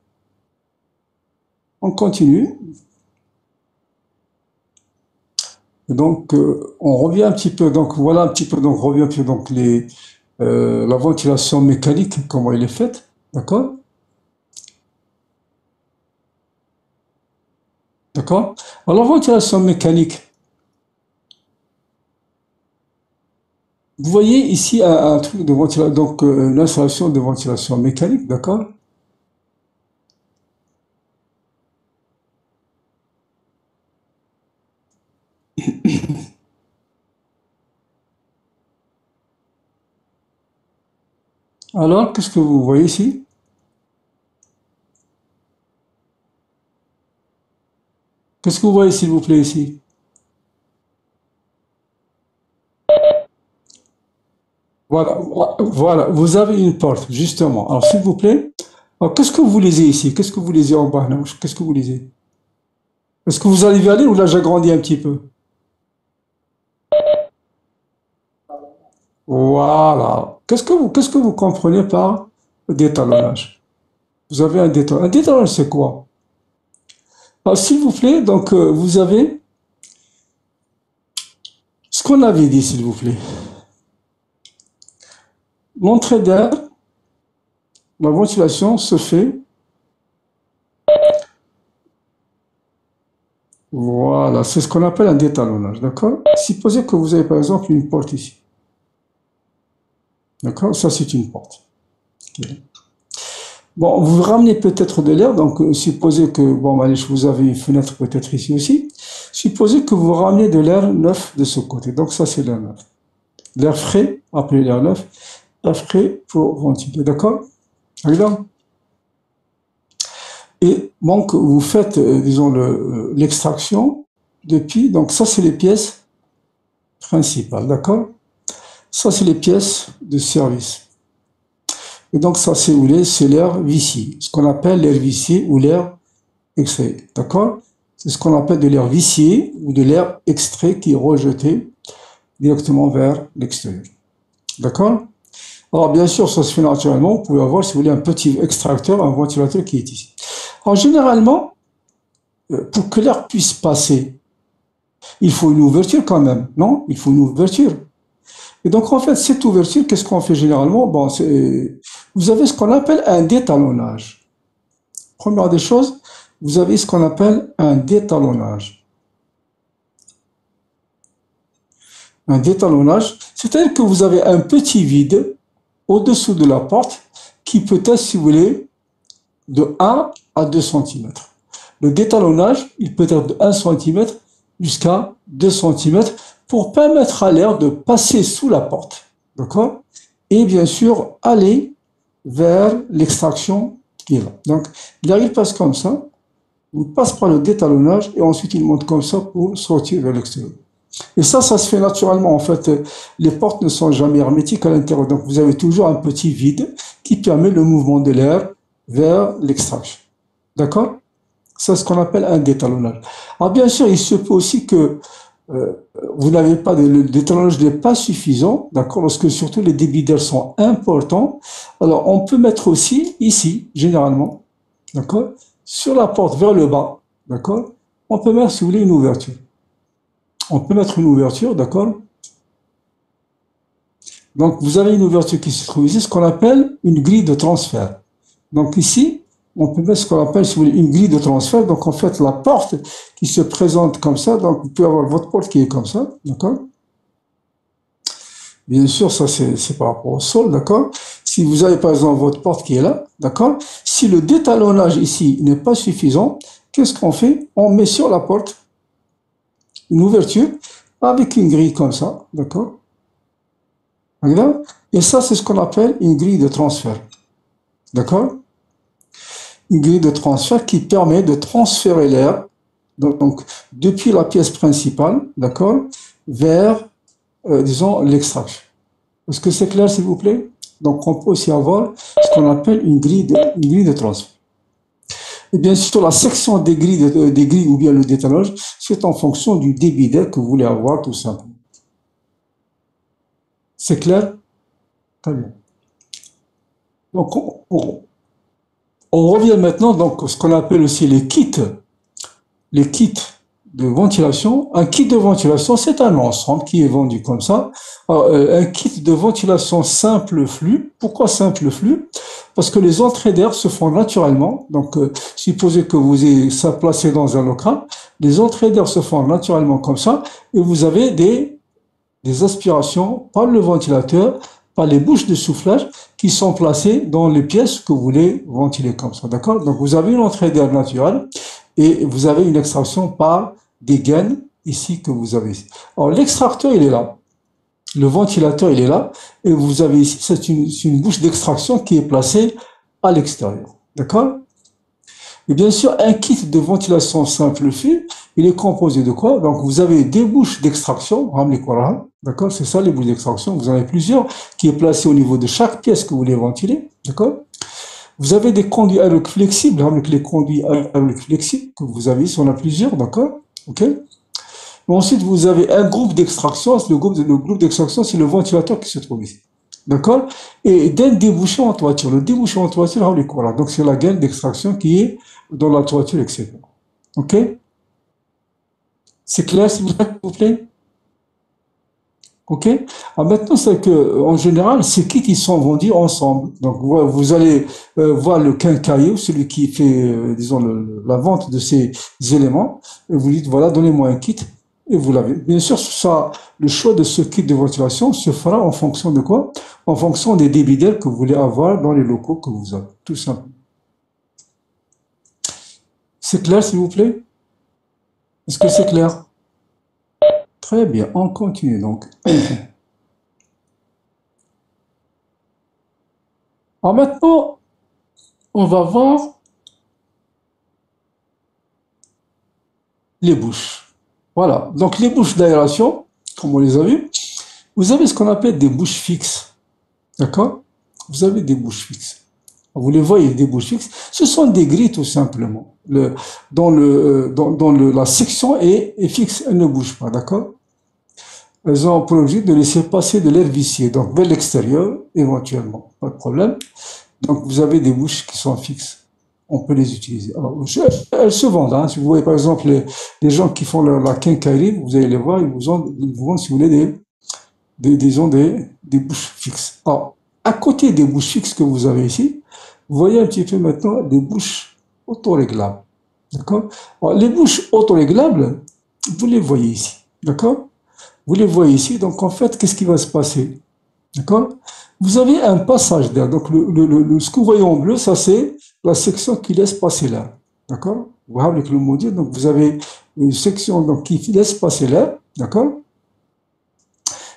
On continue. Donc, euh, on revient un petit peu, donc voilà un petit peu, donc on revient un peu, donc les, euh, la ventilation mécanique, comment elle est faite, d'accord? D'accord? Alors, la ventilation mécanique, vous voyez ici un, un truc de ventilation, donc euh, une installation de ventilation mécanique, d'accord? Alors, qu'est-ce que vous voyez ici? Qu'est-ce que vous voyez, s'il vous plaît, ici? Voilà, voilà, vous avez une porte, justement. Alors, s'il vous plaît, qu'est-ce que vous lisez ici? Qu'est-ce que vous lisez en bas? Qu'est-ce que vous lisez? Est-ce que vous arrivez à lire ou là, j'agrandis un petit peu? Voilà. Qu'est-ce que vous, qu'est-ce que vous comprenez par détalonnage? Vous avez un détalonnage. Un détalonnage, c'est quoi? Alors, s'il vous plaît, donc, euh, vous avez ce qu'on avait dit, s'il vous plaît. L'entrée d'air, la ventilation se fait. Voilà, c'est ce qu'on appelle un détalonnage, d'accord? Supposez que vous avez par exemple une porte ici. D'accord? Ça, c'est une porte. Bon, vous ramenez peut-être de l'air, donc euh, supposez que, bon, allez, vous avez une fenêtre peut-être ici aussi. Supposez que vous ramenez de l'air neuf de ce côté. Donc ça, c'est l'air neuf. L'air frais, appelez l'air neuf, l'air frais pour ventiler, d'accord? Et donc, vous faites, euh, disons, euh, l'extraction depuis, donc ça, c'est les pièces principales, d'accord? Ça, c'est les pièces de service. Et donc, ça, c'est où les- c'est l'air vicié, ce qu'on appelle l'air vicié ou l'air extrait. D'accord? C'est ce qu'on appelle de l'air vicié ou de l'air extrait qui est rejeté directement vers l'extérieur. D'accord? Alors, bien sûr, ça se fait naturellement. Vous pouvez avoir, si vous voulez, un petit extracteur, un ventilateur qui est ici. Alors, généralement, euh, pour que l'air puisse passer, il faut une ouverture quand même, non? Il faut une ouverture. Et donc, en fait, cette ouverture, qu'est-ce qu'on fait généralement? Bon, c'est, vous avez ce qu'on appelle un détalonnage. Première des choses, vous avez ce qu'on appelle un détalonnage. Un détalonnage, c'est-à-dire que vous avez un petit vide, au-dessous de la porte qui peut être, si vous voulez, de 1 à 2 cm. Le détalonnage, il peut être de 1 cm jusqu'à 2 cm pour permettre à l'air de passer sous la porte. D'accord? Et bien sûr, aller vers l'extraction qui là. Donc, l'air, il passe comme ça, il passe par le détalonnage et ensuite il monte comme ça pour sortir vers l'extérieur. Et ça, ça se fait naturellement. En fait, les portes ne sont jamais hermétiques à l'intérieur. Donc, vous avez toujours un petit vide qui permet le mouvement de l'air vers l'extraction. D'accord? C'est ce qu'on appelle un détalonnage. Alors, bien sûr, il se peut aussi que vous n'avez pas de, le détalonnage n'est pas suffisant, d'accord, lorsque surtout les débits d'air sont importants. Alors, on peut mettre aussi ici, généralement, d'accord, sur la porte vers le bas, d'accord, on peut mettre, si vous voulez, une ouverture on peut mettre une ouverture, d'accord Donc, vous avez une ouverture qui se trouve ici, ce qu'on appelle une grille de transfert. Donc ici, on peut mettre ce qu'on appelle, une grille de transfert. Donc, en fait, la porte qui se présente comme ça, donc vous pouvez avoir votre porte qui est comme ça, d'accord? Bien sûr, ça c'est par rapport au sol, d'accord? Si vous avez par exemple votre porte qui est là, d'accord? Si le détalonnage ici n'est pas suffisant, qu'est-ce qu'on fait? On met sur la porte une ouverture avec une grille comme ça, d'accord? Et ça, c'est ce qu'on appelle une grille de transfert. D'accord? Une grille de transfert qui permet de transférer l'air, donc, depuis la pièce principale, d'accord, vers, euh, disons, l'extraction. Est-ce que c'est clair, s'il vous plaît? Donc, on peut aussi avoir ce qu'on appelle une grille de, une grille de transfert. Et bien sûr, la section des grilles, des grilles ou bien le détalage, c'est en fonction du débit d'air que vous voulez avoir, tout simplement. C'est clair? Très bien. Donc, on, revient maintenant donc à ce qu'on appelle aussi les kits. Les kits de ventilation. Un kit de ventilation, c'est un ensemble qui est vendu comme ça. Euh, un kit de ventilation simple flux. Pourquoi simple flux? Parce que les entrées d'air se font naturellement. Donc, euh, supposez que vous ayez ça placé dans un local, les entrées d'air se font naturellement comme ça, et vous avez des, des aspirations par le ventilateur, les bouches de soufflage qui sont placées dans les pièces que vous voulez ventiler comme ça. D'accord? Donc, vous avez une entrée d'air naturelle et vous avez une extraction par des gaines ici que vous avez ici. Alors l'extracteur, il est là. Le ventilateur, il est là. Et vous avez ici, c'est une, une, bouche d'extraction qui est placée à l'extérieur. D'accord? Et bien sûr, un kit de ventilation simple flux, il est composé de quoi? Donc vous avez des bouches d'extraction, d'accord? C'est ça les bouches d'extraction. Vous en avez plusieurs qui est placé au niveau de chaque pièce que vous voulez ventiler. D'accord? Vous avez des conduits aérobiques flexibles, avec les conduits aérobiques flexibles que vous avez ici, on a plusieurs, d'accord? Ok? Ensuite, vous avez un groupe d'extraction. Le groupe, d'extraction, c'est le ventilateur qui se trouve ici. D'accord? Et d'un débouché en toiture. Le débouché en toiture, voilà. Donc, c'est la gaine d'extraction qui est dans la toiture, etc. OK? C'est clair, s'il vous plaît Ok? Ah, Maintenant, c'est que en général, ces kits, ils sont vendus ensemble? Donc, vous, allez euh, voir le quincailler, celui qui fait, euh, disons, la vente de ces éléments, et vous dites, voilà, donnez-moi un kit, et vous l'avez. Bien sûr, ça, le choix de ce kit de ventilation se fera en fonction de quoi? En fonction des débits que vous voulez avoir dans les locaux que vous avez, tout simplement. C'est clair, s'il vous plaît? Est-ce que c'est clair? Très bien, on continue donc. Alors maintenant, on va voir les bouches. Voilà, donc les bouches d'aération, comme on les a vues, vous avez ce qu'on appelle des bouches fixes. D'accord? Vous avez des bouches fixes. Vous les voyez, des bouches fixes. Ce sont des grilles tout simplement. Le, dans le, dans, le, la section est, est fixe, elle ne bouge pas, d'accord? Elles ont pour objectif de laisser passer de l'air vicié, donc vers l'extérieur, éventuellement, pas de problème. Donc vous avez des bouches qui sont fixes, on peut les utiliser. Alors, elles se vendent, hein. si vous voyez par exemple les, les gens qui font la, la quincaillerie, vous allez les voir, ils vous, ont, ils vous vendent, si vous voulez, des, des, des, des bouches fixes. Alors, à côté des bouches fixes que vous avez ici, vous voyez un petit peu maintenant des bouches autoréglables. D'accord? Les bouches autoréglables, vous les voyez ici. D'accord? Vous les voyez ici. Donc, en fait, qu'est-ce qui va se passer? D'accord? Vous avez un passage d'air. Donc, le, le, le, ce que vous voyez en bleu, ça c'est la section qui laisse passer l'air. D'accord? Vous avez le module, donc vous avez une section donc, qui laisse passer l'air. D'accord?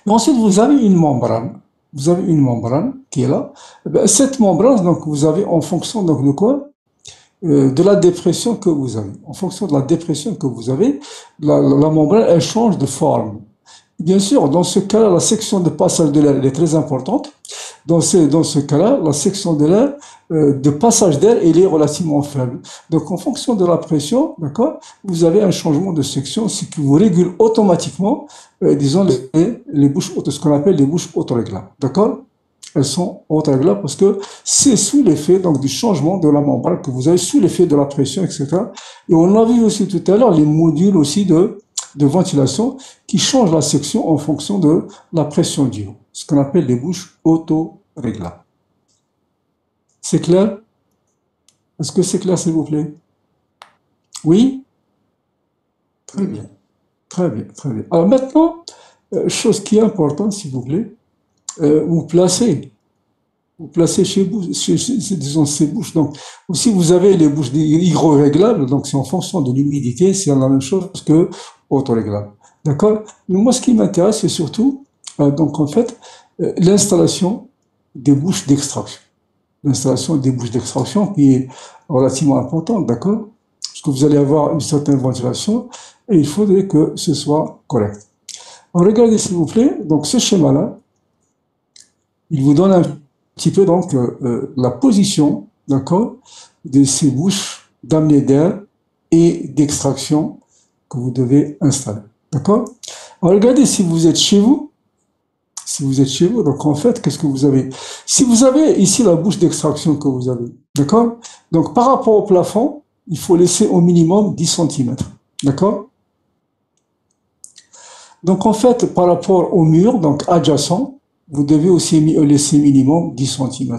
Et ensuite, vous avez une membrane. Vous avez une membrane qui est là. Eh cette membrane, donc, vous avez en fonction donc, de quoi? Euh, de la dépression que vous avez. En fonction de la dépression que vous avez, la, la membrane, elle change de forme. Bien sûr, dans ce cas-là, la section de passage de l'air est très importante. Dans ce, dans ce cas-là, la section de l'air, euh, de passage d'air, elle est relativement faible. Donc, en fonction de la pression, d'accord, vous avez un changement de section, ce qui vous régule automatiquement, euh, disons, les, les bouches, ce qu'on appelle les bouches autoréglables. D'accord? Elles sont autoréglables parce que c'est sous l'effet donc du changement de la membrane que vous avez, sous l'effet de la pression, etc. Et on a vu aussi tout à l'heure les modules aussi de de ventilation qui changent la section en fonction de la pression d'eau, ce qu'on appelle les bouches auto-réglables. C'est clair? Est-ce que c'est clair, s'il vous plaît? Oui? Très bien. Très bien, très bien. Alors maintenant, euh, chose qui est importante, s'il vous plaît, euh, vous placez vous placez chez vous, disons ces bouches. Donc, si vous avez les bouches hydro-réglables, donc c'est en fonction de l'humidité, c'est la même chose que auto-réglable. D'accord? Mais moi, ce qui m'intéresse, c'est surtout, donc en fait, euh, l'installation des bouches d'extraction. L'installation des bouches d'extraction qui est relativement importante, d'accord? Parce que vous allez avoir une certaine ventilation et il faudrait que ce soit correct. Alors, regardez s'il vous plaît, donc ce schéma-là, il vous donne un petit peu donc euh, euh, la position, d'accord, de ces bouches d'amener d'air et d'extraction que vous devez installer, d'accord? Alors regardez si vous êtes chez vous, si vous êtes chez vous, donc en fait, qu'est-ce que vous avez? Si vous avez ici la bouche d'extraction que vous avez, d'accord? Donc par rapport au plafond, il faut laisser au minimum 10 cm, d'accord? Donc en fait, par rapport au mur, donc adjacent, vous devez aussi laisser minimum 10 cm.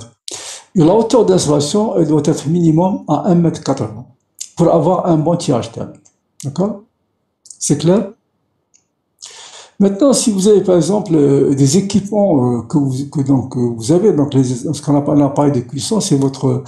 Et la hauteur d'installation, elle doit être minimum à 1,80 m pour avoir un bon tirage thermique. D'accord? C'est clair? Maintenant, si vous avez par exemple euh, des équipements euh, que vous, que, donc, vous avez, donc les, ce qu'on appelle un appareil de cuisson, c'est votre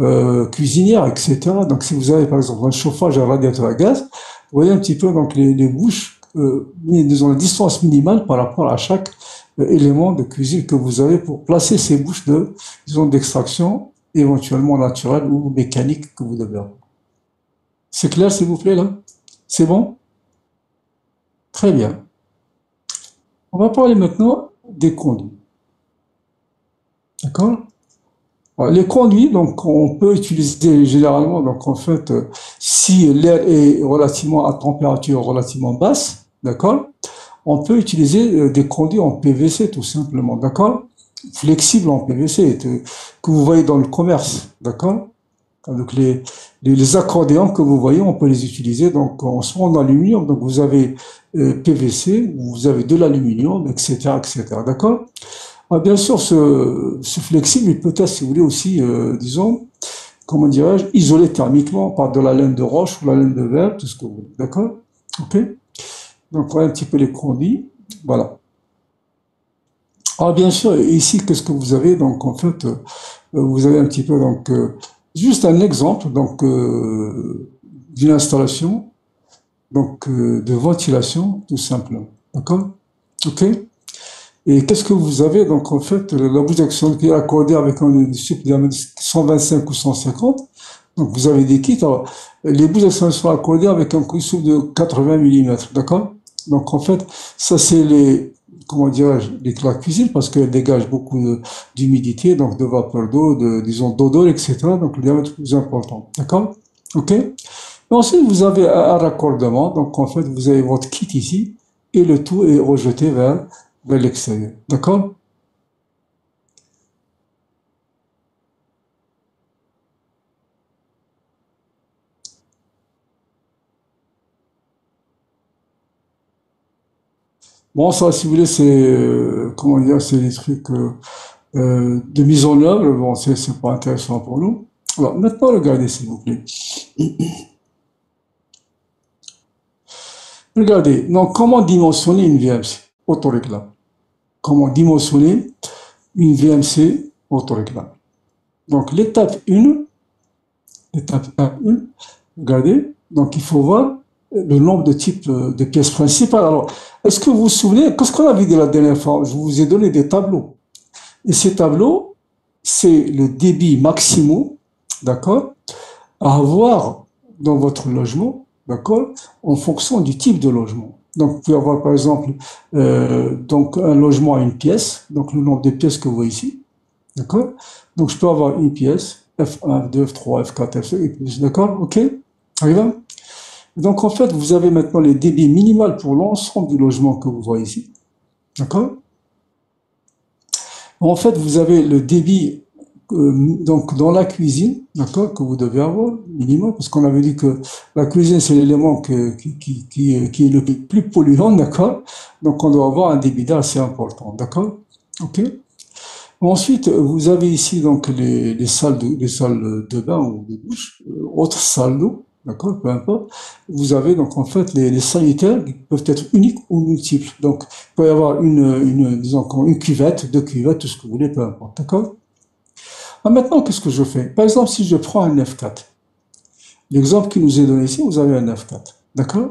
euh, cuisinière, etc. Donc si vous avez par exemple un chauffage à radiateur à gaz, vous voyez un petit peu donc les, les bouches, euh, disons la distance minimale par rapport à chaque éléments de cuisine que vous avez pour placer ces bouches de, disons, d'extraction, éventuellement naturelle ou mécanique que vous devez avoir. C'est clair, s'il vous plaît, là? C'est bon? Très bien. On va parler maintenant des conduits. D'accord? Les conduits, donc, on peut utiliser généralement, donc, en fait, si l'air est relativement à température relativement basse, d'accord? On peut utiliser euh, des conduits en PVC tout simplement, d'accord? Flexibles en PVC, que vous voyez dans le commerce, d'accord? Donc les, accordéons que vous voyez, on peut les utiliser donc en en aluminium, donc vous avez euh, PVC, vous avez de l'aluminium, etc., etc. D'accord? Ah, Bien sûr, ce, flexible, il peut être, si vous voulez, aussi, euh, disons, comment dirais-je, isolé thermiquement par de la laine de roche ou la laine de verre, tout ce que vous voulez. D'accord? Ok? Donc, voilà un petit peu les conduits. Voilà. Alors, bien sûr, ici, qu'est-ce que vous avez? Donc, en fait, euh, vous avez un petit peu, donc, juste un exemple, donc, euh, d'une installation, donc, de ventilation, tout simplement. D'accord? OK? Et qu'est-ce que vous avez Donc, en fait, la bouche d'action qui est accordée avec un sup de 125 ou 150. Donc, vous avez des kits. Alors, les bouches d'action sont accordées avec un coup de 80 mm. D'accord? Donc en fait, ça c'est les comment dirais-je les la cuisine parce qu'elle dégage beaucoup d'humidité, donc de vapeur d'eau, de disons d'odeur, etc. Donc le diamètre plus important. D'accord? Ok? Ensuite, vous avez un raccordement. Donc en fait, vous avez votre kit ici et le tout est rejeté vers, vers l'extérieur. D'accord? Bon, ça, si vous voulez, c'est euh, comment dire, c'est des trucs euh, euh, de mise en œuvre. Bon, c'est c'est pas intéressant pour nous. Alors maintenant, regardez, s'il vous plaît. Regardez. Donc, comment dimensionner une VMC autoréclame Comment dimensionner une VMC autoréclame. Donc l'étape 1, l'étape 1, regardez, donc il faut voir le nombre de types euh, de pièces principales. Alors, est-ce que vous vous souvenez, qu'est-ce qu'on a vu de la dernière fois? Je vous ai donné des tableaux. Et ces tableaux, c'est le débit maximum, d'accord, à avoir dans votre logement, d'accord, en fonction du type de logement. Donc, vous pouvez avoir par exemple euh, donc un logement à une pièce, donc le nombre de pièces que vous voyez ici, d'accord. Donc, je peux avoir une pièce, F1, F2, F3, F4, F5, d'accord, ok, arrive. Donc, en fait, vous avez maintenant les débits minimaux pour l'ensemble du logement que vous voyez ici, d'accord? En fait, vous avez le débit euh, dans la cuisine, d'accord, que vous devez avoir minimum, parce qu'on avait dit que la cuisine c'est l'élément qui, qui, est le plus polluant, d'accord? Donc on doit avoir un débit d'air assez important, d'accord? Ok? Ensuite, vous avez ici donc les, les salles de les bain ou de douche, euh, autres salles d'eau, d'accord, peu importe. Vous avez donc en fait les, sanitaires qui peuvent être uniques ou multiples. Donc il peut y avoir une, disons cuvette, deux cuvettes, tout ce que vous voulez, peu importe, d'accord? Ah, maintenant, qu'est-ce que je fais? Par exemple, si je prends un F4, l'exemple qui nous est donné ici, vous avez un F4, d'accord?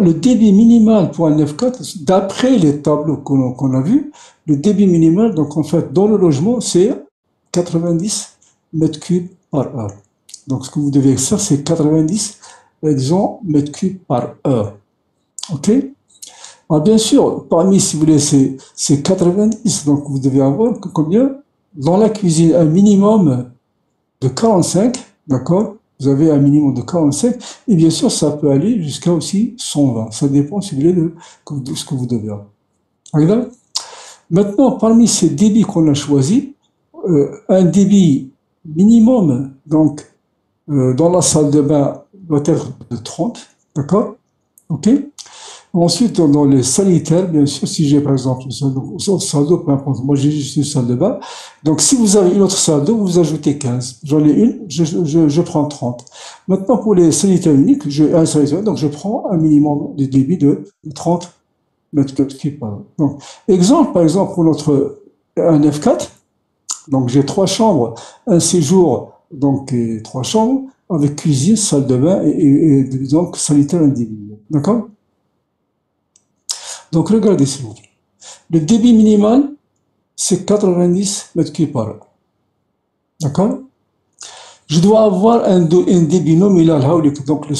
Le débit minimal pour un F4, d'après les tableaux qu'on a vus, le débit minimal, donc en fait, dans le logement, c'est 90 mètres cubes par heure. Donc, ce que vous devez faire, c'est 90, disons, mètres cubes par heure. OK? Alors, Bien sûr, parmi, si vous voulez, c'est 90, donc vous devez avoir combien? Dans la cuisine un minimum de 45, d'accord? Vous avez un minimum de 45, et bien sûr, ça peut aller jusqu'à aussi 120. Ça dépend, si vous voulez, de, ce que vous devez avoir. Maintenant, parmi ces débits qu'on a choisis, euh, un débit minimum, donc, euh, dans la salle de bain doit être de 30, d'accord? Ok Ensuite, dans les sanitaires, bien sûr, si j'ai par exemple une salle d'eau, peu importe, moi j'ai juste une salle de bain. Donc si vous avez une autre salle d'eau, vous ajoutez 15. J'en ai une, je, je, je, prends 30. Maintenant, pour les sanitaires uniques, j'ai un sanitaire, donc je prends un minimum de débit de 30 mètres cubes Donc, exemple, par exemple, pour notre un F4, donc j'ai trois chambres, un séjour, donc et trois chambres, avec cuisine, salle de bain et, et, et donc sanitaire individuel. D'accord? Donc regardez s'il vous plaît. Le débit minimal, c'est 90 mètres cubes par heure. D'accord? Je dois avoir un, un débit nominal, donc le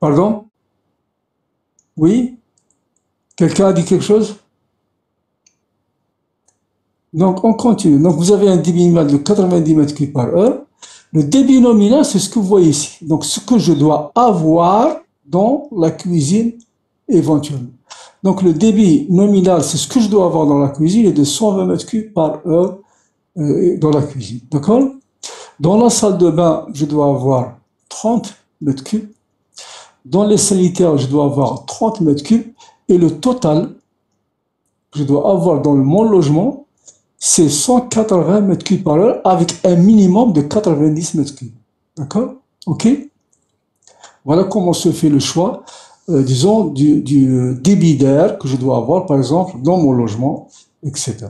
Pardon? Oui? Quelqu'un a dit quelque chose? Donc on continue. Donc vous avez un débit minimal de 90 mètres cubes par heure. Le débit nominal, c'est ce que vous voyez ici. Donc ce que je dois avoir dans la cuisine éventuellement. Donc le débit nominal, c'est ce que je dois avoir dans la cuisine, est de 120 mètres cubes par heure euh, dans la cuisine. D'accord? Dans la salle de bain, je dois avoir 30 mètres cubes. Dans les sanitaires, je dois avoir 30 mètres cubes. Et le total que je dois avoir dans mon logement, c'est 180 mètres cubes par heure avec un minimum de 90 mètres cubes. D'accord? Ok? Voilà comment se fait le choix euh, disons, du, du débit d'air que je dois avoir, par exemple, dans mon logement, etc.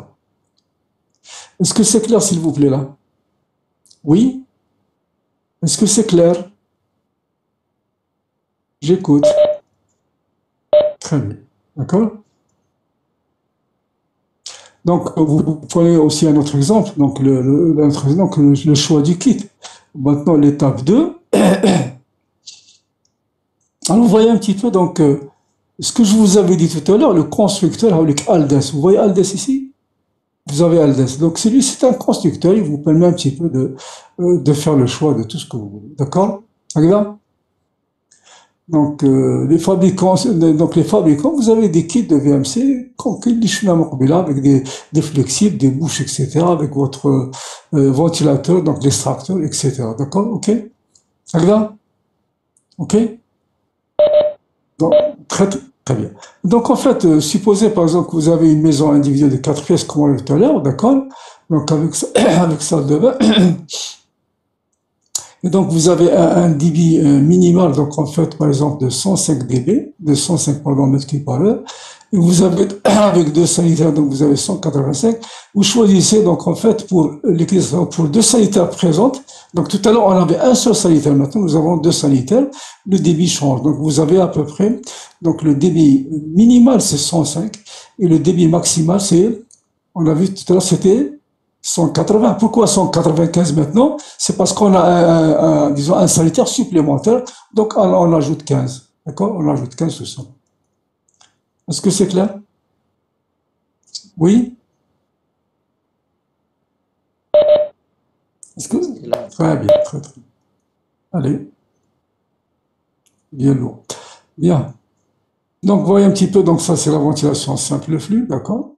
Est-ce que c'est clair, s'il vous plaît, là? Oui? Est-ce que c'est clair? J'écoute. Très bien. D'accord? Donc, vous prenez aussi un autre exemple, donc le, choix du kit. Maintenant, l'étape 2, Alors, vous voyez un petit peu, donc, euh, ce que je vous avais dit tout à l'heure, le constructeur avec Aldes. Vous voyez Aldes ici? Vous avez Aldes. Donc, celui, c'est un constructeur, il vous permet un petit peu de, euh, faire le choix de tout ce que vous voulez. D'accord? Donc, euh, les fabricants, donc les fabricants, vous avez des kits de VMC, avec des, des flexibles, des bouches, etc., avec votre ventilateur, donc l'extracteur, etc. D'accord? Ok? Ça Ok? Donc, très, très bien. Donc, en fait, euh, supposez par exemple que vous avez une maison individuelle de quatre pièces, comme on l'a vu tout à l'heure, d'accord? Donc, avec, avec salle de. Donc, vous avez un, débit euh, minimal, donc en fait, par exemple, de 105 dB, de 105 pardon, mètres cubes par heure. et vous avez, avec deux sanitaires, donc vous avez 185, vous choisissez donc en fait pour l'équilibre, pour deux sanitaires présentes, donc tout à l'heure on avait un seul sanitaire, maintenant nous avons deux sanitaires, le débit change. Donc vous avez à peu près, donc le débit minimal c'est 105 et le débit maximal c'est, on a vu tout à l'heure c'était 180. Pourquoi 195 maintenant? C'est parce qu'on a un, un, disons, un sanitaire supplémentaire, donc on, on ajoute 15. D'accord? On ajoute 15 sur 100. Est-ce que c'est clair? Oui? Est-ce que Très bien, très très bien. Allez. Bien lourd. Bien. Donc, voyez un petit peu, donc ça c'est la ventilation simple flux, d'accord?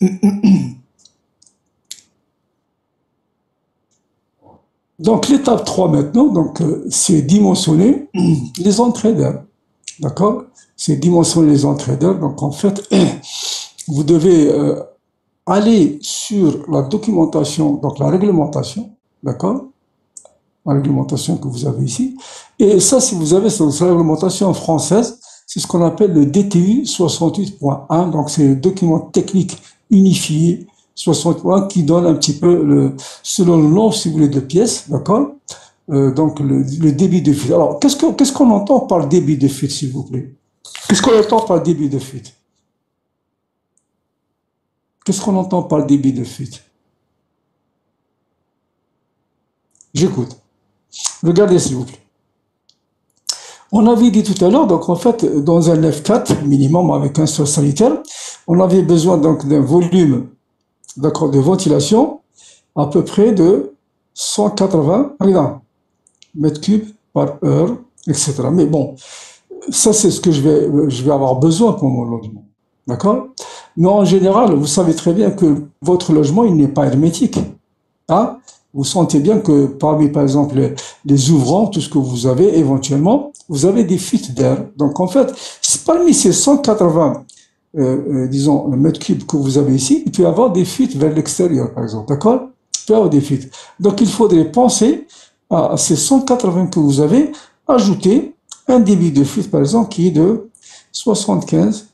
Donc l'étape 3 maintenant, donc euh, c'est dimensionner les d'air. D'accord? C'est dimensionner les d'air. Donc en fait, vous devez euh, aller sur la documentation, donc la réglementation, d'accord? La réglementation que vous avez ici. Et ça, si vous avez cette réglementation française, c'est ce qu'on appelle le DTU 68.1. Donc c'est le document technique unifié 63 qui donne un petit peu le, selon le nombre, si vous voulez, de pièces, d'accord? Euh, Donc le, le, débit de fuite. Alors, qu'est-ce qu'on entend par débit de fuite, s'il vous plaît? Qu'est-ce qu'on entend par débit de fuite? Qu'est-ce qu'on entend par débit de fuite? J'écoute. Regardez, s'il vous plaît. On avait dit tout à l'heure, donc en fait, dans un F4 minimum avec un sol sanitaire, on avait besoin donc d'un volume de ventilation à peu près de 180 mètres cubes par heure, etc. Mais bon, ça c'est ce que je vais, je vais avoir besoin pour mon logement. D'accord? Mais en général, vous savez très bien que votre logement, il n'est pas hermétique. Hein? Vous sentez bien que parmi, par exemple, les, les, ouvrants, tout ce que vous avez éventuellement, vous avez des fuites d'air. Donc en fait, parmi ces 180 euh, euh, disons, le mètre cube que vous avez ici, il peut y avoir des fuites vers l'extérieur, par exemple. D'accord? Il peut y avoir des fuites. Donc, il faudrait penser à ces 180 que vous avez, ajouter un débit de fuite, par exemple, qui est de 75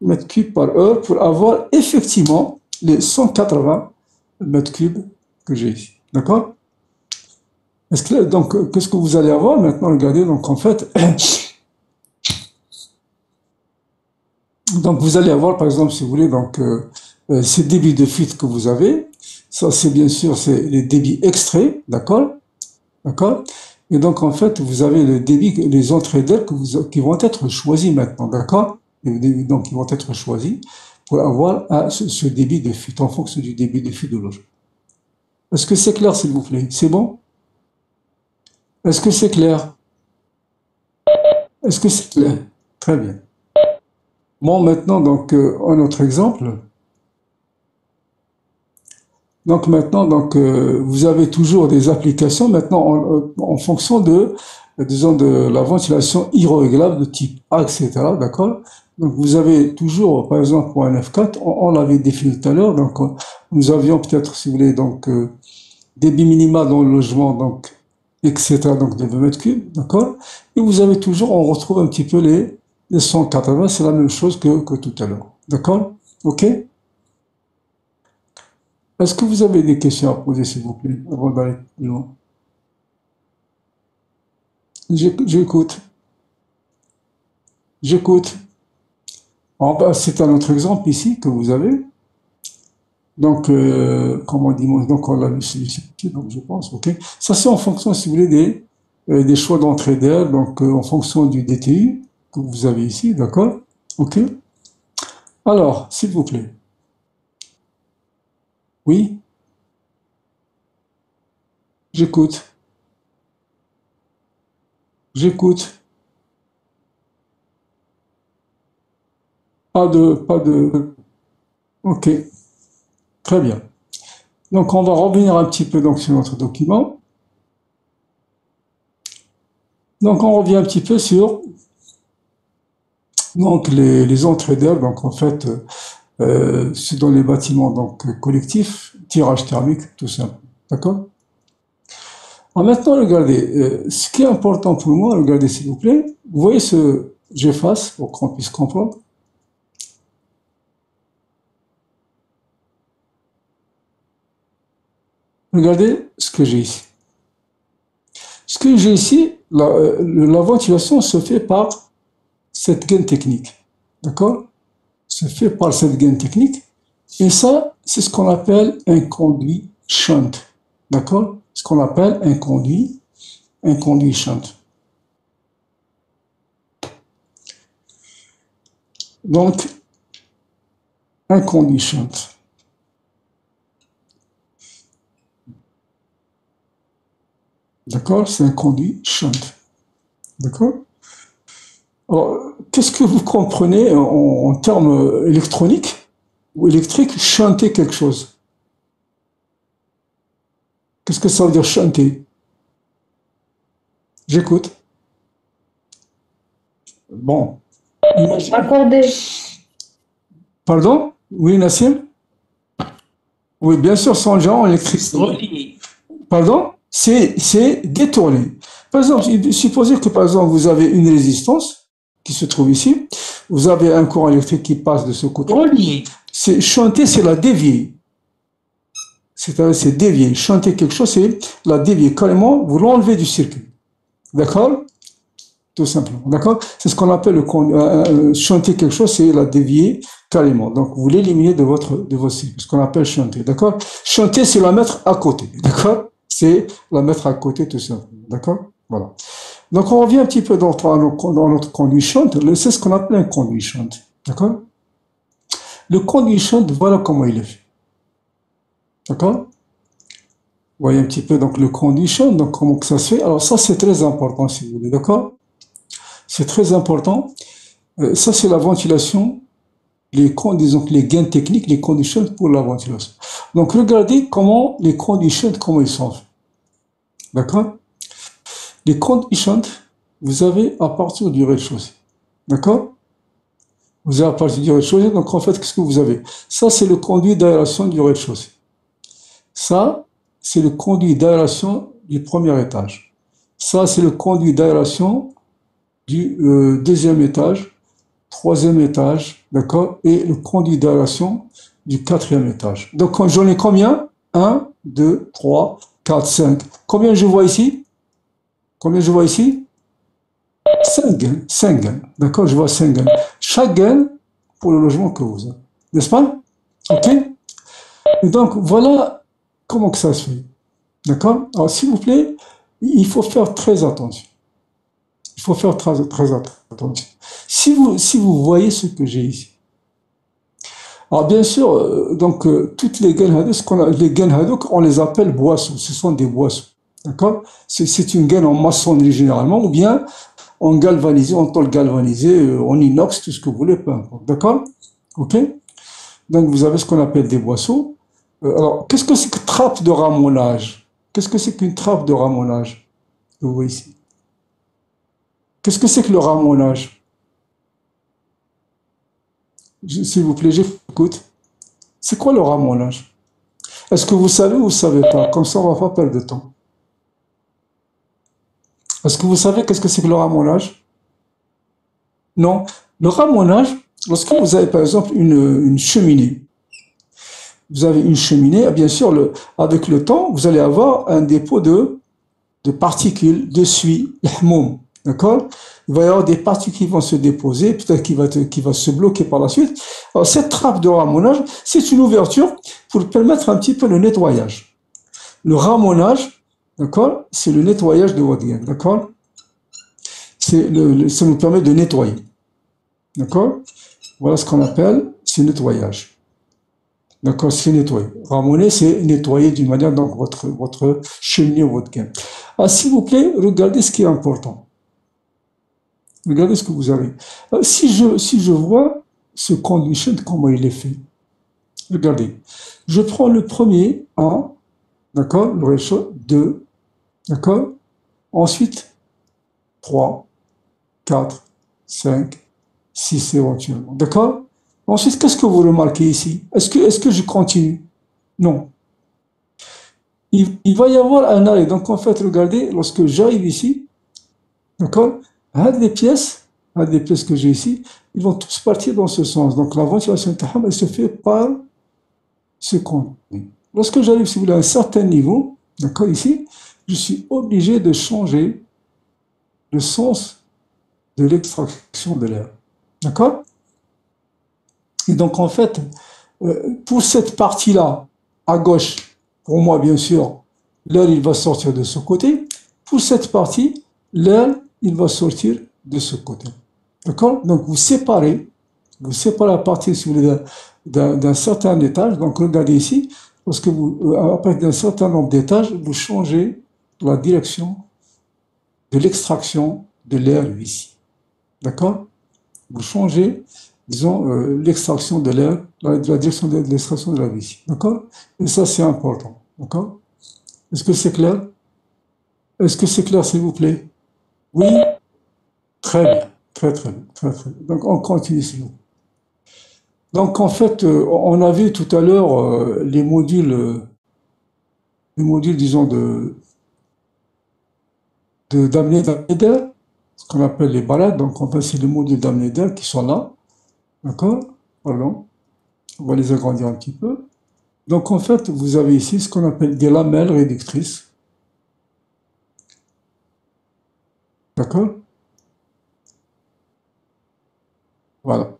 mètres cubes par heure pour avoir effectivement les 180 mètres cubes que j'ai ici. D'accord? Donc, qu'est-ce que vous allez avoir? Maintenant Regardez, donc, en fait, Donc vous allez avoir, par exemple, si vous voulez, donc euh, euh, ces débits de fuite que vous avez. Ça, c'est bien sûr, c'est les débits extraits, d'accord? D'accord? Et donc, en fait, vous avez le débit, les entrées d'air qui vont être choisis maintenant, d'accord? Donc, ils vont être choisis pour avoir ah, ce, ce, débit de fuite en fonction du débit de fuite de logement. Est-ce que c'est clair, s'il vous plaît? C'est bon? Est-ce que c'est clair? Est-ce que c'est clair? Très bien. Bon, maintenant, donc, euh, un autre exemple. Donc maintenant, donc, euh, vous avez toujours des applications maintenant en, euh, fonction de, disons, de la ventilation irrégulière de type A, etc. D'accord? Donc vous avez toujours, par exemple, pour un F4, on, on l'avait défini tout à l'heure, donc nous avions peut-être, si vous voulez, donc, débit minima dans le logement, donc, etc., donc de 20 mètres cubes, d'accord? Et vous avez toujours, on retrouve un petit peu les, les 180, c'est la même chose que, tout à l'heure. D'accord? Ok? Est-ce que vous avez des questions à poser, s'il vous plaît, avant d'aller plus loin? J'écoute. J'écoute. C'est un autre exemple ici que vous avez. Donc, euh, comment dit Donc, on l'a vu celui-ci, donc je pense, ok. Ça, c'est en fonction, si vous voulez, des, euh, choix d'entrée d'air, donc euh, en fonction du DTU vous avez ici, d'accord? Ok Alors, s'il vous plaît. Oui? J'écoute. J'écoute. Pas de, pas de. Ok. Très bien. Donc, on va revenir un petit peu donc, sur notre document. Donc, on revient un petit peu sur donc les, les entrées donc en fait, euh, euh, c'est dans les bâtiments donc euh, collectifs, tirage thermique, tout simple. D'accord? Alors maintenant, regardez, ce qui est important pour moi, regardez s'il vous plaît, vous voyez ce j'efface pour qu'on puisse comprendre? Regardez ce que j'ai ici. Ce que j'ai ici, la ventilation se fait par cette gaine technique. D'accord? Se fait par cette gaine technique. Et ça, c'est ce qu'on appelle un conduit shunt. D'accord? Ce qu'on appelle un conduit, un conduit shunt. Donc, un conduit shunt. D'accord? C'est un conduit shunt. D'accord? Qu'est-ce que vous comprenez en, en termes électroniques ou électriques, chanter quelque chose? Qu'est-ce que ça veut dire chanter? J'écoute. Bon. Imagine- Accorder. Pardon? Oui, Nassim? Oui, bien sûr, sans gens en électricité. Relié. Pardon? C'est c'est détourné. Par exemple, supposez que par exemple vous avez une résistance qui se trouve ici, vous avez un courant électrique qui passe de ce côté. C'est chanter, c'est la dévier. C'est-à-dire, c'est dévier. Chanter quelque chose, c'est la dévier. Carrément, vous l'enlevez du circuit. D'accord? Tout simplement. D'accord? C'est ce qu'on appelle le euh, euh, chanter quelque chose, c'est la dévier carrément. Donc, vous l'éliminez de votre, de votre circuit. Ce qu'on appelle chanter. D'accord? Chanter, c'est la mettre à côté. D'accord? C'est la mettre à côté, tout simplement. D'accord? Voilà. Donc, on revient un petit peu dans, dans notre- chante. C'est ce qu'on appelle un conduit chante. D'accord? Le conduit chante, voilà comment il est fait. D'accord? Voyez un petit peu donc le conduit chante, donc comment que ça se fait. Alors ça c'est très important si vous voulez, d'accord? C'est très important. Euh, ça c'est la ventilation, les disons les gains techniques, les conduits chante pour la ventilation. Donc regardez comment les conduits chante, comment ils sont faits. D'accord? Les conduits chante, vous avez à partir du rez-de-chaussée. D'accord? Vous avez à partir du rez-de-chaussée, donc en fait, qu'est-ce que vous avez? Ça, c'est le conduit d'aération du rez-de-chaussée. Ça, c'est le conduit d'aération du premier étage. Ça, c'est le conduit d'aération du euh, deuxième étage, troisième étage, d'accord? Et le conduit d'aération du quatrième étage. Donc, j'en ai combien? 1, 2, 3, 4, 5. Combien je vois ici? Combien je vois ici? 5 gaines, 5 gaines. D'accord, je vois 5 gaines. Chaque gaine pour le logement que vous avez. N'est-ce pas? Ok? Et donc, voilà comment que ça se fait. D'accord? Alors, s'il vous plaît, il faut faire très attention. Il faut faire très, très attention. Si vous, si vous voyez ce que j'ai ici, alors bien sûr, euh, donc euh, toutes les gaines les on les appelle boissons. Ce sont des boissons. D'accord? C'est une gaine en maçonnerie généralement, ou bien en galvanisé, en tôle galvanisée, euh, en inox, tout ce que vous voulez, peu importe. D'accord? Ok? Donc vous avez ce qu'on appelle des boisseaux. Euh, alors, qu'est-ce que c'est que trappe de ramonage Qu'est-ce que c'est qu'une trappe de ramonage Vous voyez ici. Qu'est-ce que c'est que le ramonage S'il vous plaît, j'écoute. C'est quoi le ramonage Est-ce que vous savez ou vous savez pas? Comme ça, on va pas perdre de temps. Est-ce que vous savez qu'est-ce que c'est que le ramonage? Non. Le ramonage, lorsque vous avez par exemple une, cheminée, vous avez une cheminée, et bien sûr, avec le temps, vous allez avoir un dépôt de, particules, de suie, l'hmoum, d'accord? Il va y avoir des particules qui vont se déposer, peut-être qui va, va se bloquer par la suite. Alors, cette trappe de ramonage, c'est une ouverture pour permettre un petit peu le nettoyage. Le ramonage, d'accord? C'est le nettoyage de votre gaine, d'accord? Le, Ça nous permet de nettoyer, d'accord? Voilà ce qu'on appelle, c'est nettoyage. D'accord, c'est nettoyer. Ramoner, c'est nettoyer d'une manière, donc, votre, votre votre gaine. Ah, s'il vous plaît, regardez ce qui est important. Regardez ce que vous avez. Euh, Si je, si je vois ce condition, comment il est fait, regardez. Je prends le premier, 1, d'accord, le réchaud, 2, d'accord, ensuite 3, 4, 5, 6 éventuellement, d'accord? Ensuite, qu'est-ce que vous remarquez ici? Est-ce que, est-ce que je continue? Non. Il, il va y avoir un arrêt. Donc, en fait, regardez, lorsque j'arrive ici, d'accord? Un des pièces, un des pièces que j'ai ici, ils vont tous partir dans ce sens. Donc, la ventilation taham, elle se fait par ce conduit. lorsque j'arrive, si vous voulez, à un certain niveau, d'accord, ici, je suis obligé de changer le sens de l'extraction de l'air. D'accord? Et donc, en fait, euh, pour cette partie-là, à gauche, pour moi, bien sûr, l'air, il va sortir de ce côté. Pour cette partie, l'air, il va sortir de ce côté. D'accord? Donc, vous séparez, vous séparez la partie, d'un certain étage. Donc, regardez ici, parce que vous, euh, à partir d'un certain nombre d'étages, vous changez la direction de l'extraction de l'air ici. D'accord? Vous changez, disons, euh, l'extraction de l'air, la, la direction de l'extraction de l'air ici. D'accord? Et ça, c'est important. D'accord? Est-ce que c'est clair? Est-ce que c'est clair, s'il vous plaît? Oui? Très bien. Très, très bien. Très, très bien. Donc, on continue, s'il. Donc, en fait, euh, on a vu tout à l'heure euh, les modules, les modules, disons, de de- d'amener d'air, ce qu'on appelle les balades. Donc, en fait, c'est les modules d'amener d'air qui sont là. D'accord? Pardon. On va les agrandir un petit peu. Donc, en fait, vous avez ici ce qu'on appelle des lamelles réductrices. D'accord? Voilà.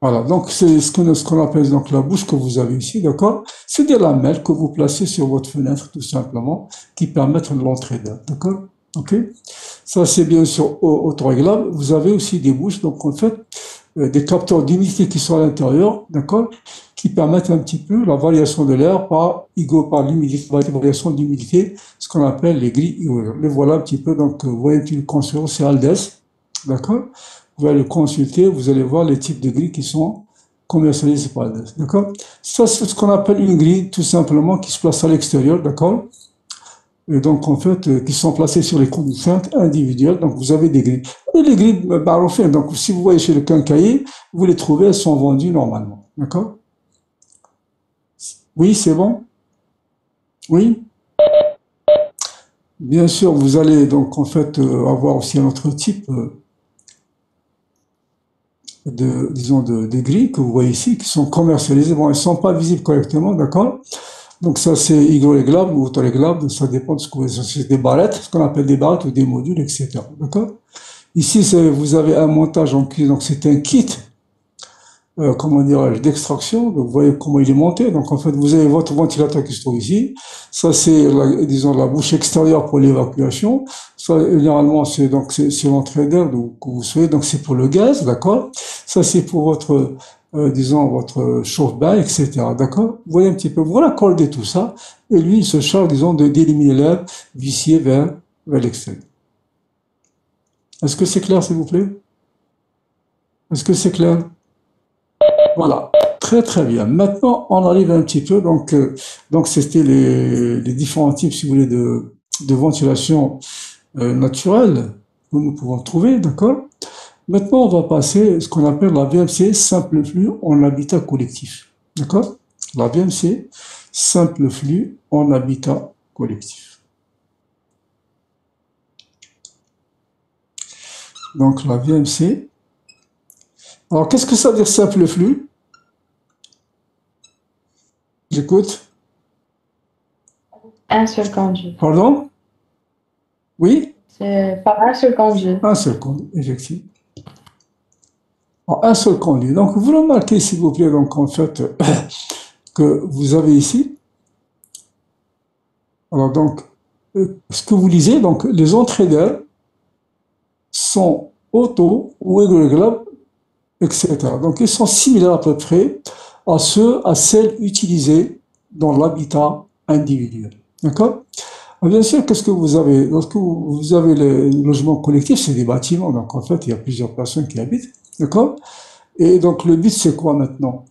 Voilà, donc c'est ce qu'on appelle donc la bouche que vous avez ici, d'accord? C'est des lamelles que vous placez sur votre fenêtre tout simplement, qui permettent l'entrée d'air, d'accord? Ok? Ça c'est bien sûr au- auto-réglable. Vous avez aussi des bouches, donc en fait euh, des capteurs d'humidité qui sont à l'intérieur, d'accord? Qui permettent un petit peu la variation de l'air par égaux par l'humidité, la variation d'humidité, ce qu'on appelle les grilles. Les voilà un petit peu, donc euh, vous voyez une construction, c'est Aldes, d'accord? Vous allez le consulter, vous allez voir les types de grilles qui sont commercialisés par Aldes. D'accord? Ça, c'est ce qu'on appelle une grille, tout simplement, qui se place à l'extérieur. D'accord? Et donc, en fait, euh, qui sont placées sur les conditions individuelles. Donc, vous avez des grilles. Et les grilles euh, barophées, donc, si vous voyez chez le quincailler, vous les trouvez, elles sont vendues normalement. D'accord? Oui, c'est bon? Oui? Bien sûr, vous allez donc, en fait, euh, avoir aussi un autre type. De, disons, de, grilles que vous voyez ici, qui sont commercialisées. Bon, elles ne sont pas visibles correctement, d'accord? Donc ça, c'est hydroréglable ou autoréglable, ça dépend de ce que vous C'est des barrettes, ce qu'on appelle des barrettes ou des modules, etc. D'accord? Ici, vous avez un montage en cuivre, donc c'est un kit, euh, comment dirais-je, d'extraction. Vous voyez comment il est monté. Donc, en fait, vous avez votre ventilateur qui se trouve ici. Ça, c'est, disons, la bouche extérieure pour l'évacuation. Ça, généralement, c'est donc c'est donc, que vous souhaitez. Donc, c'est pour le gaz, d'accord? Ça, c'est pour votre, euh, disons, votre chauffe-bain, etc. D'accord? Vous voyez un petit peu, voilà, coller tout ça. Et lui, il se charge, disons, de d'éliminer l'air vicié vers, vers l'extérieur. Est-ce que c'est clair, s'il vous plaît? Est-ce que c'est clair? Voilà. Très, très bien. Maintenant, on arrive un petit peu, donc, euh, donc c'était les, les différents types, si vous voulez, de, de ventilation euh, naturelle que nous pouvons trouver, d'accord? Maintenant, on va passer à ce qu'on appelle la VMC, simple flux en habitat collectif. D'accord? La VMC, simple flux en habitat collectif. Donc, la VMC. Alors, qu'est-ce que ça veut dire simple flux? J'écoute. Un seul conduit. Pardon? Oui C'est par un seul conduit. Un seul conduit, effectivement. En un seul conduit. Donc, vous remarquez, s'il vous plaît, donc, en fait, que vous avez ici. Alors, donc, euh, ce que vous lisez, donc, les entrées d'air sont auto ou réglables, etc. Donc, ils sont similaires à peu près à ceux, à celles utilisées dans l'habitat individuel. D'accord? Bien sûr, qu'est-ce que vous avez Lorsque vous avez les logements collectifs, c'est des bâtiments. Donc, en fait, il y a plusieurs personnes qui habitent. D'accord? Et donc, le but, c'est quoi maintenant?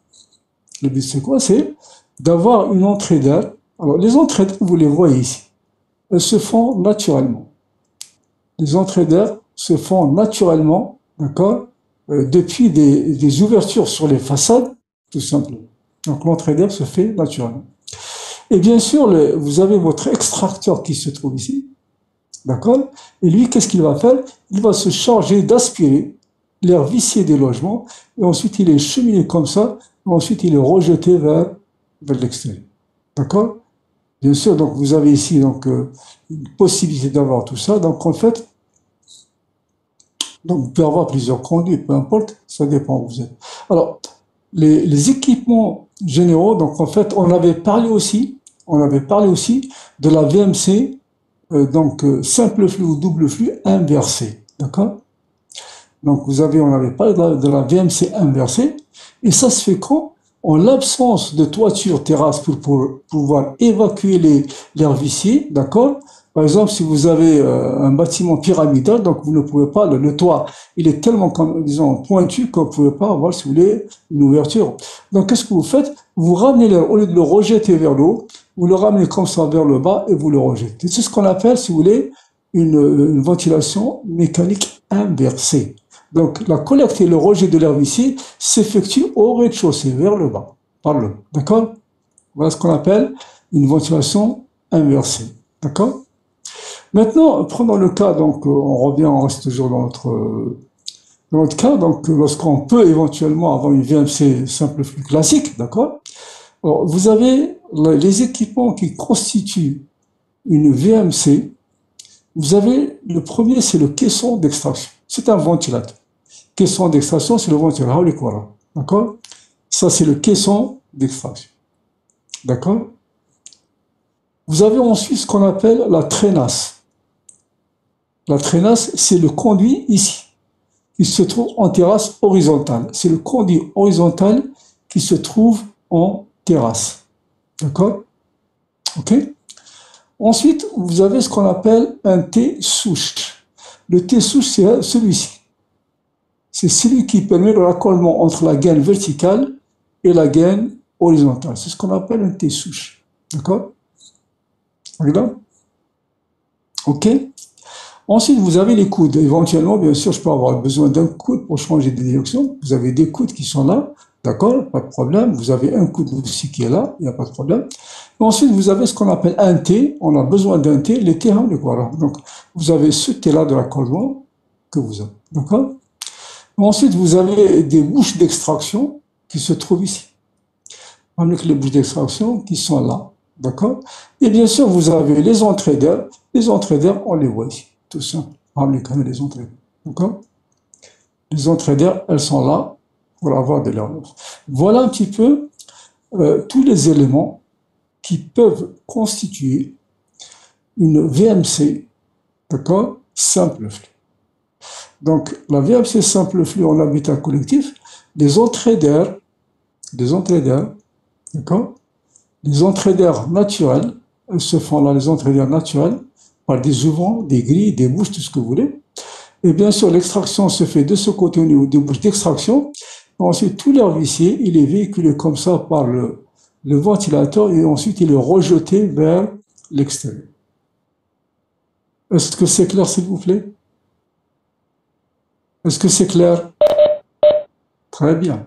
Le but, c'est quoi? C'est d'avoir une entrée d'air. Alors, les entrées d'air, vous les voyez ici. Elles se font naturellement. Les entrées d'air se font naturellement, d'accord? Euh, Depuis des, ouvertures sur les façades, tout simplement. Donc, l'entrée d'air se fait naturellement. Et bien sûr, le- vous avez votre qui se trouve ici, d'accord? Et lui, qu'est-ce qu'il va faire? Il va se charger d'aspirer l'air vicié des logements, et ensuite il est cheminé comme ça ensuite il est rejeté vers, vers l'extérieur. D'accord? Bien sûr, donc vous avez ici donc euh, une possibilité d'avoir tout ça. Donc en fait, donc vous pouvez avoir plusieurs conduits, peu importe, ça dépend où vous êtes. Alors, les, les équipements généraux, donc en fait, on avait parlé aussi, on avait parlé aussi de la VMC, euh, donc euh, simple flux ou double flux inversé, d'accord? Donc vous avez, on avait parlé de la, VMC inversée, et ça se fait quand en l'absence de toiture terrasse pour, pouvoir évacuer les l'air vicié, d'accord? Par exemple, si vous avez euh, un bâtiment pyramidal, donc vous ne pouvez pas, le, toit, il est tellement, disons, pointu vous ne pouvez pas avoir, si vous voulez, une ouverture. Donc, qu'est-ce que vous faites? Vous ramenez l'air, au lieu de le rejeter vers le haut, vous le ramenez comme ça vers le bas et vous le rejetez. C'est ce qu'on appelle, si vous voulez, une, une ventilation mécanique inversée. Donc, la collecte et le rejet de l'air vicié s'effectuent au rez-de-chaussée, vers le bas, par le. D'accord? Voilà ce qu'on appelle une ventilation inversée. D'accord? Maintenant, prenons le cas, donc, euh, on revient, on reste toujours dans notre, euh, dans notre cas, donc, euh, lorsqu'on peut éventuellement avoir une VMC simple flux classique, d'accord? Vous avez les équipements qui constituent une VMC. Vous avez, le premier, c'est le caisson d'extraction. C'est un ventilateur. Caisson d'extraction, c'est le ventilateur. D'accord? Ça, c'est le caisson d'extraction. D'accord? Vous avez ensuite ce qu'on appelle la traînasse. La traînasse, c'est le conduit ici, qui se trouve en terrasse horizontale. C'est le conduit horizontal qui se trouve en terrasse. D'accord Ok Ensuite, vous avez ce qu'on appelle un T souche. Le T souche, c'est celui-ci. C'est celui qui permet le raccolement entre la gaine verticale et la gaine horizontale. C'est ce qu'on appelle un T souche. D'accord? Regarde. Ok Ensuite, vous avez les coudes. Éventuellement, bien sûr, je peux avoir besoin d'un coude pour changer de direction. Vous avez des coudes qui sont là. D'accord Pas de problème. Vous avez un coude aussi qui est là. Il n'y a pas de problème. Ensuite, vous avez ce qu'on appelle un T. On a besoin d'un T. Les T, hein, voilà. Donc, vous avez ce T-là de l'accolement que vous avez. D'accord? Ensuite, vous avez des bouches d'extraction qui se trouvent ici. Avec les bouches d'extraction qui sont là. D'accord? Et bien sûr, vous avez les entrées d'air. Les entrées d'air, on les voit ici. Tout simple. Avec les entrées. D'accord? Les entrées d'air, elles sont là pour avoir de l'air Voilà un petit peu euh, tous les éléments qui peuvent constituer une VMC, d'accord, simple flux. Donc, la VMC simple flux en habitat collectif, les entrées d'air, des entrées d'air, d'accord, les entrées d'air elles se font là, les entrées d'air par des ouvrants, des grilles, des bouches, tout ce que vous voulez. Et bien sûr, l'extraction se fait de ce côté au niveau des bouches d'extraction. Ensuite, tout l'air il est véhiculé comme ça par le, le ventilateur et ensuite il est rejeté vers l'extérieur. Est-ce que c'est clair, s'il vous plaît? Est-ce que c'est clair? Très bien.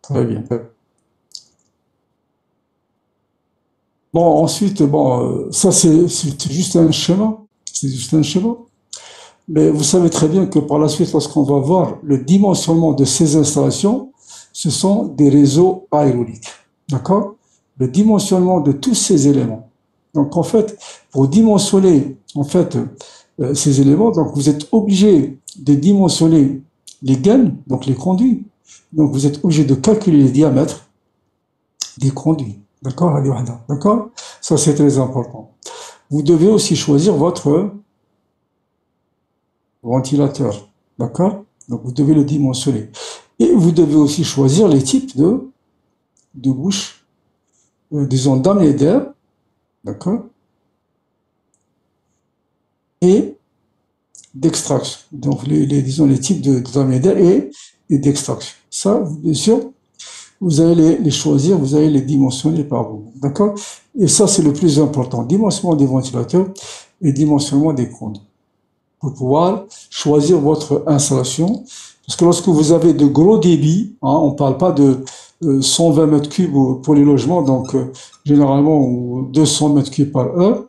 Très bien. Bon, ensuite, bon, euh, ça c'est juste un schéma. C'est juste un schéma. Mais vous savez très bien que par la suite, lorsqu'on va voir le dimensionnement de ces installations, ce sont des réseaux aéroliques. D'accord? Le dimensionnement de tous ces éléments. Donc en fait, pour dimensionner en fait euh, ces éléments, donc vous êtes obligé de dimensionner les gaines, donc les conduits. Donc vous êtes obligé de calculer les diamètres des conduits. D'accord D'accord? Ça c'est très important. Vous devez aussi choisir votre ventilateur. D'accord? Donc vous devez le dimensionner. Et vous devez aussi choisir les types de, de bouches, euh, disons d'amener d'air, d'accord? Et d'extraction. Donc les, les, disons les types de, de d'air et, d'extraction. Ça, bien sûr, vous allez les, les, choisir, vous allez les dimensionner par vous. D'accord? Et ça, c'est le plus important. Dimensionnement des ventilateurs et dimensionnement des conduits pour pouvoir choisir votre installation. Parce que lorsque vous avez de gros débits, hein, on ne parle pas de 120 euh, mètres cubes pour les logements, donc euh, généralement 200 mètres cubes par heure.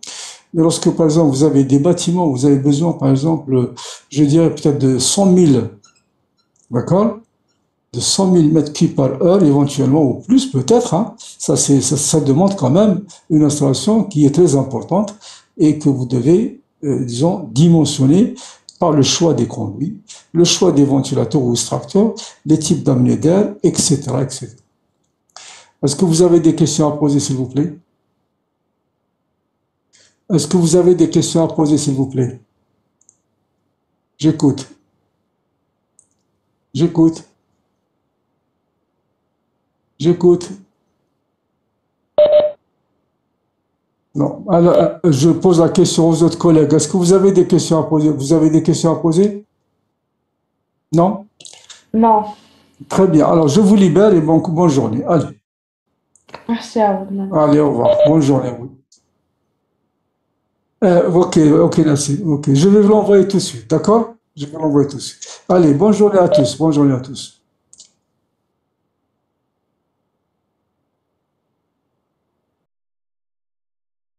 Mais lorsque, par exemple, vous avez des bâtiments, vous avez besoin, par exemple, je dirais peut-être de 100 000, d'accord de 100 000 mètres cubes par heure, éventuellement, ou plus peut-être. hein. Ça, ça, demande quand même une installation qui est très importante et que vous devez, disons, dimensionner par le choix des conduits, le choix des ventilateurs ou extracteurs, les types d'amener d'air, etc., etc. Est-ce que vous avez des questions à poser, s'il vous plaît? Est-ce que vous avez des questions à poser, s'il vous plaît? J'écoute. J'écoute. J'écoute. Non. Alors, euh, je pose la question aux autres collègues. Est-ce que vous avez des questions à poser? Vous avez des questions à poser? Non? Non. Très bien. Alors, je vous libère et bon, bonne journée. Allez, Merci à vous. madame. allez, au revoir. Bonne journée. oui. Euh, ok, ok, merci. Ok, je vais vous l'envoyer tout de suite. D'accord? Je vais vous l'envoyer tout de suite. Allez, bonne journée à tous. Bonne journée à tous.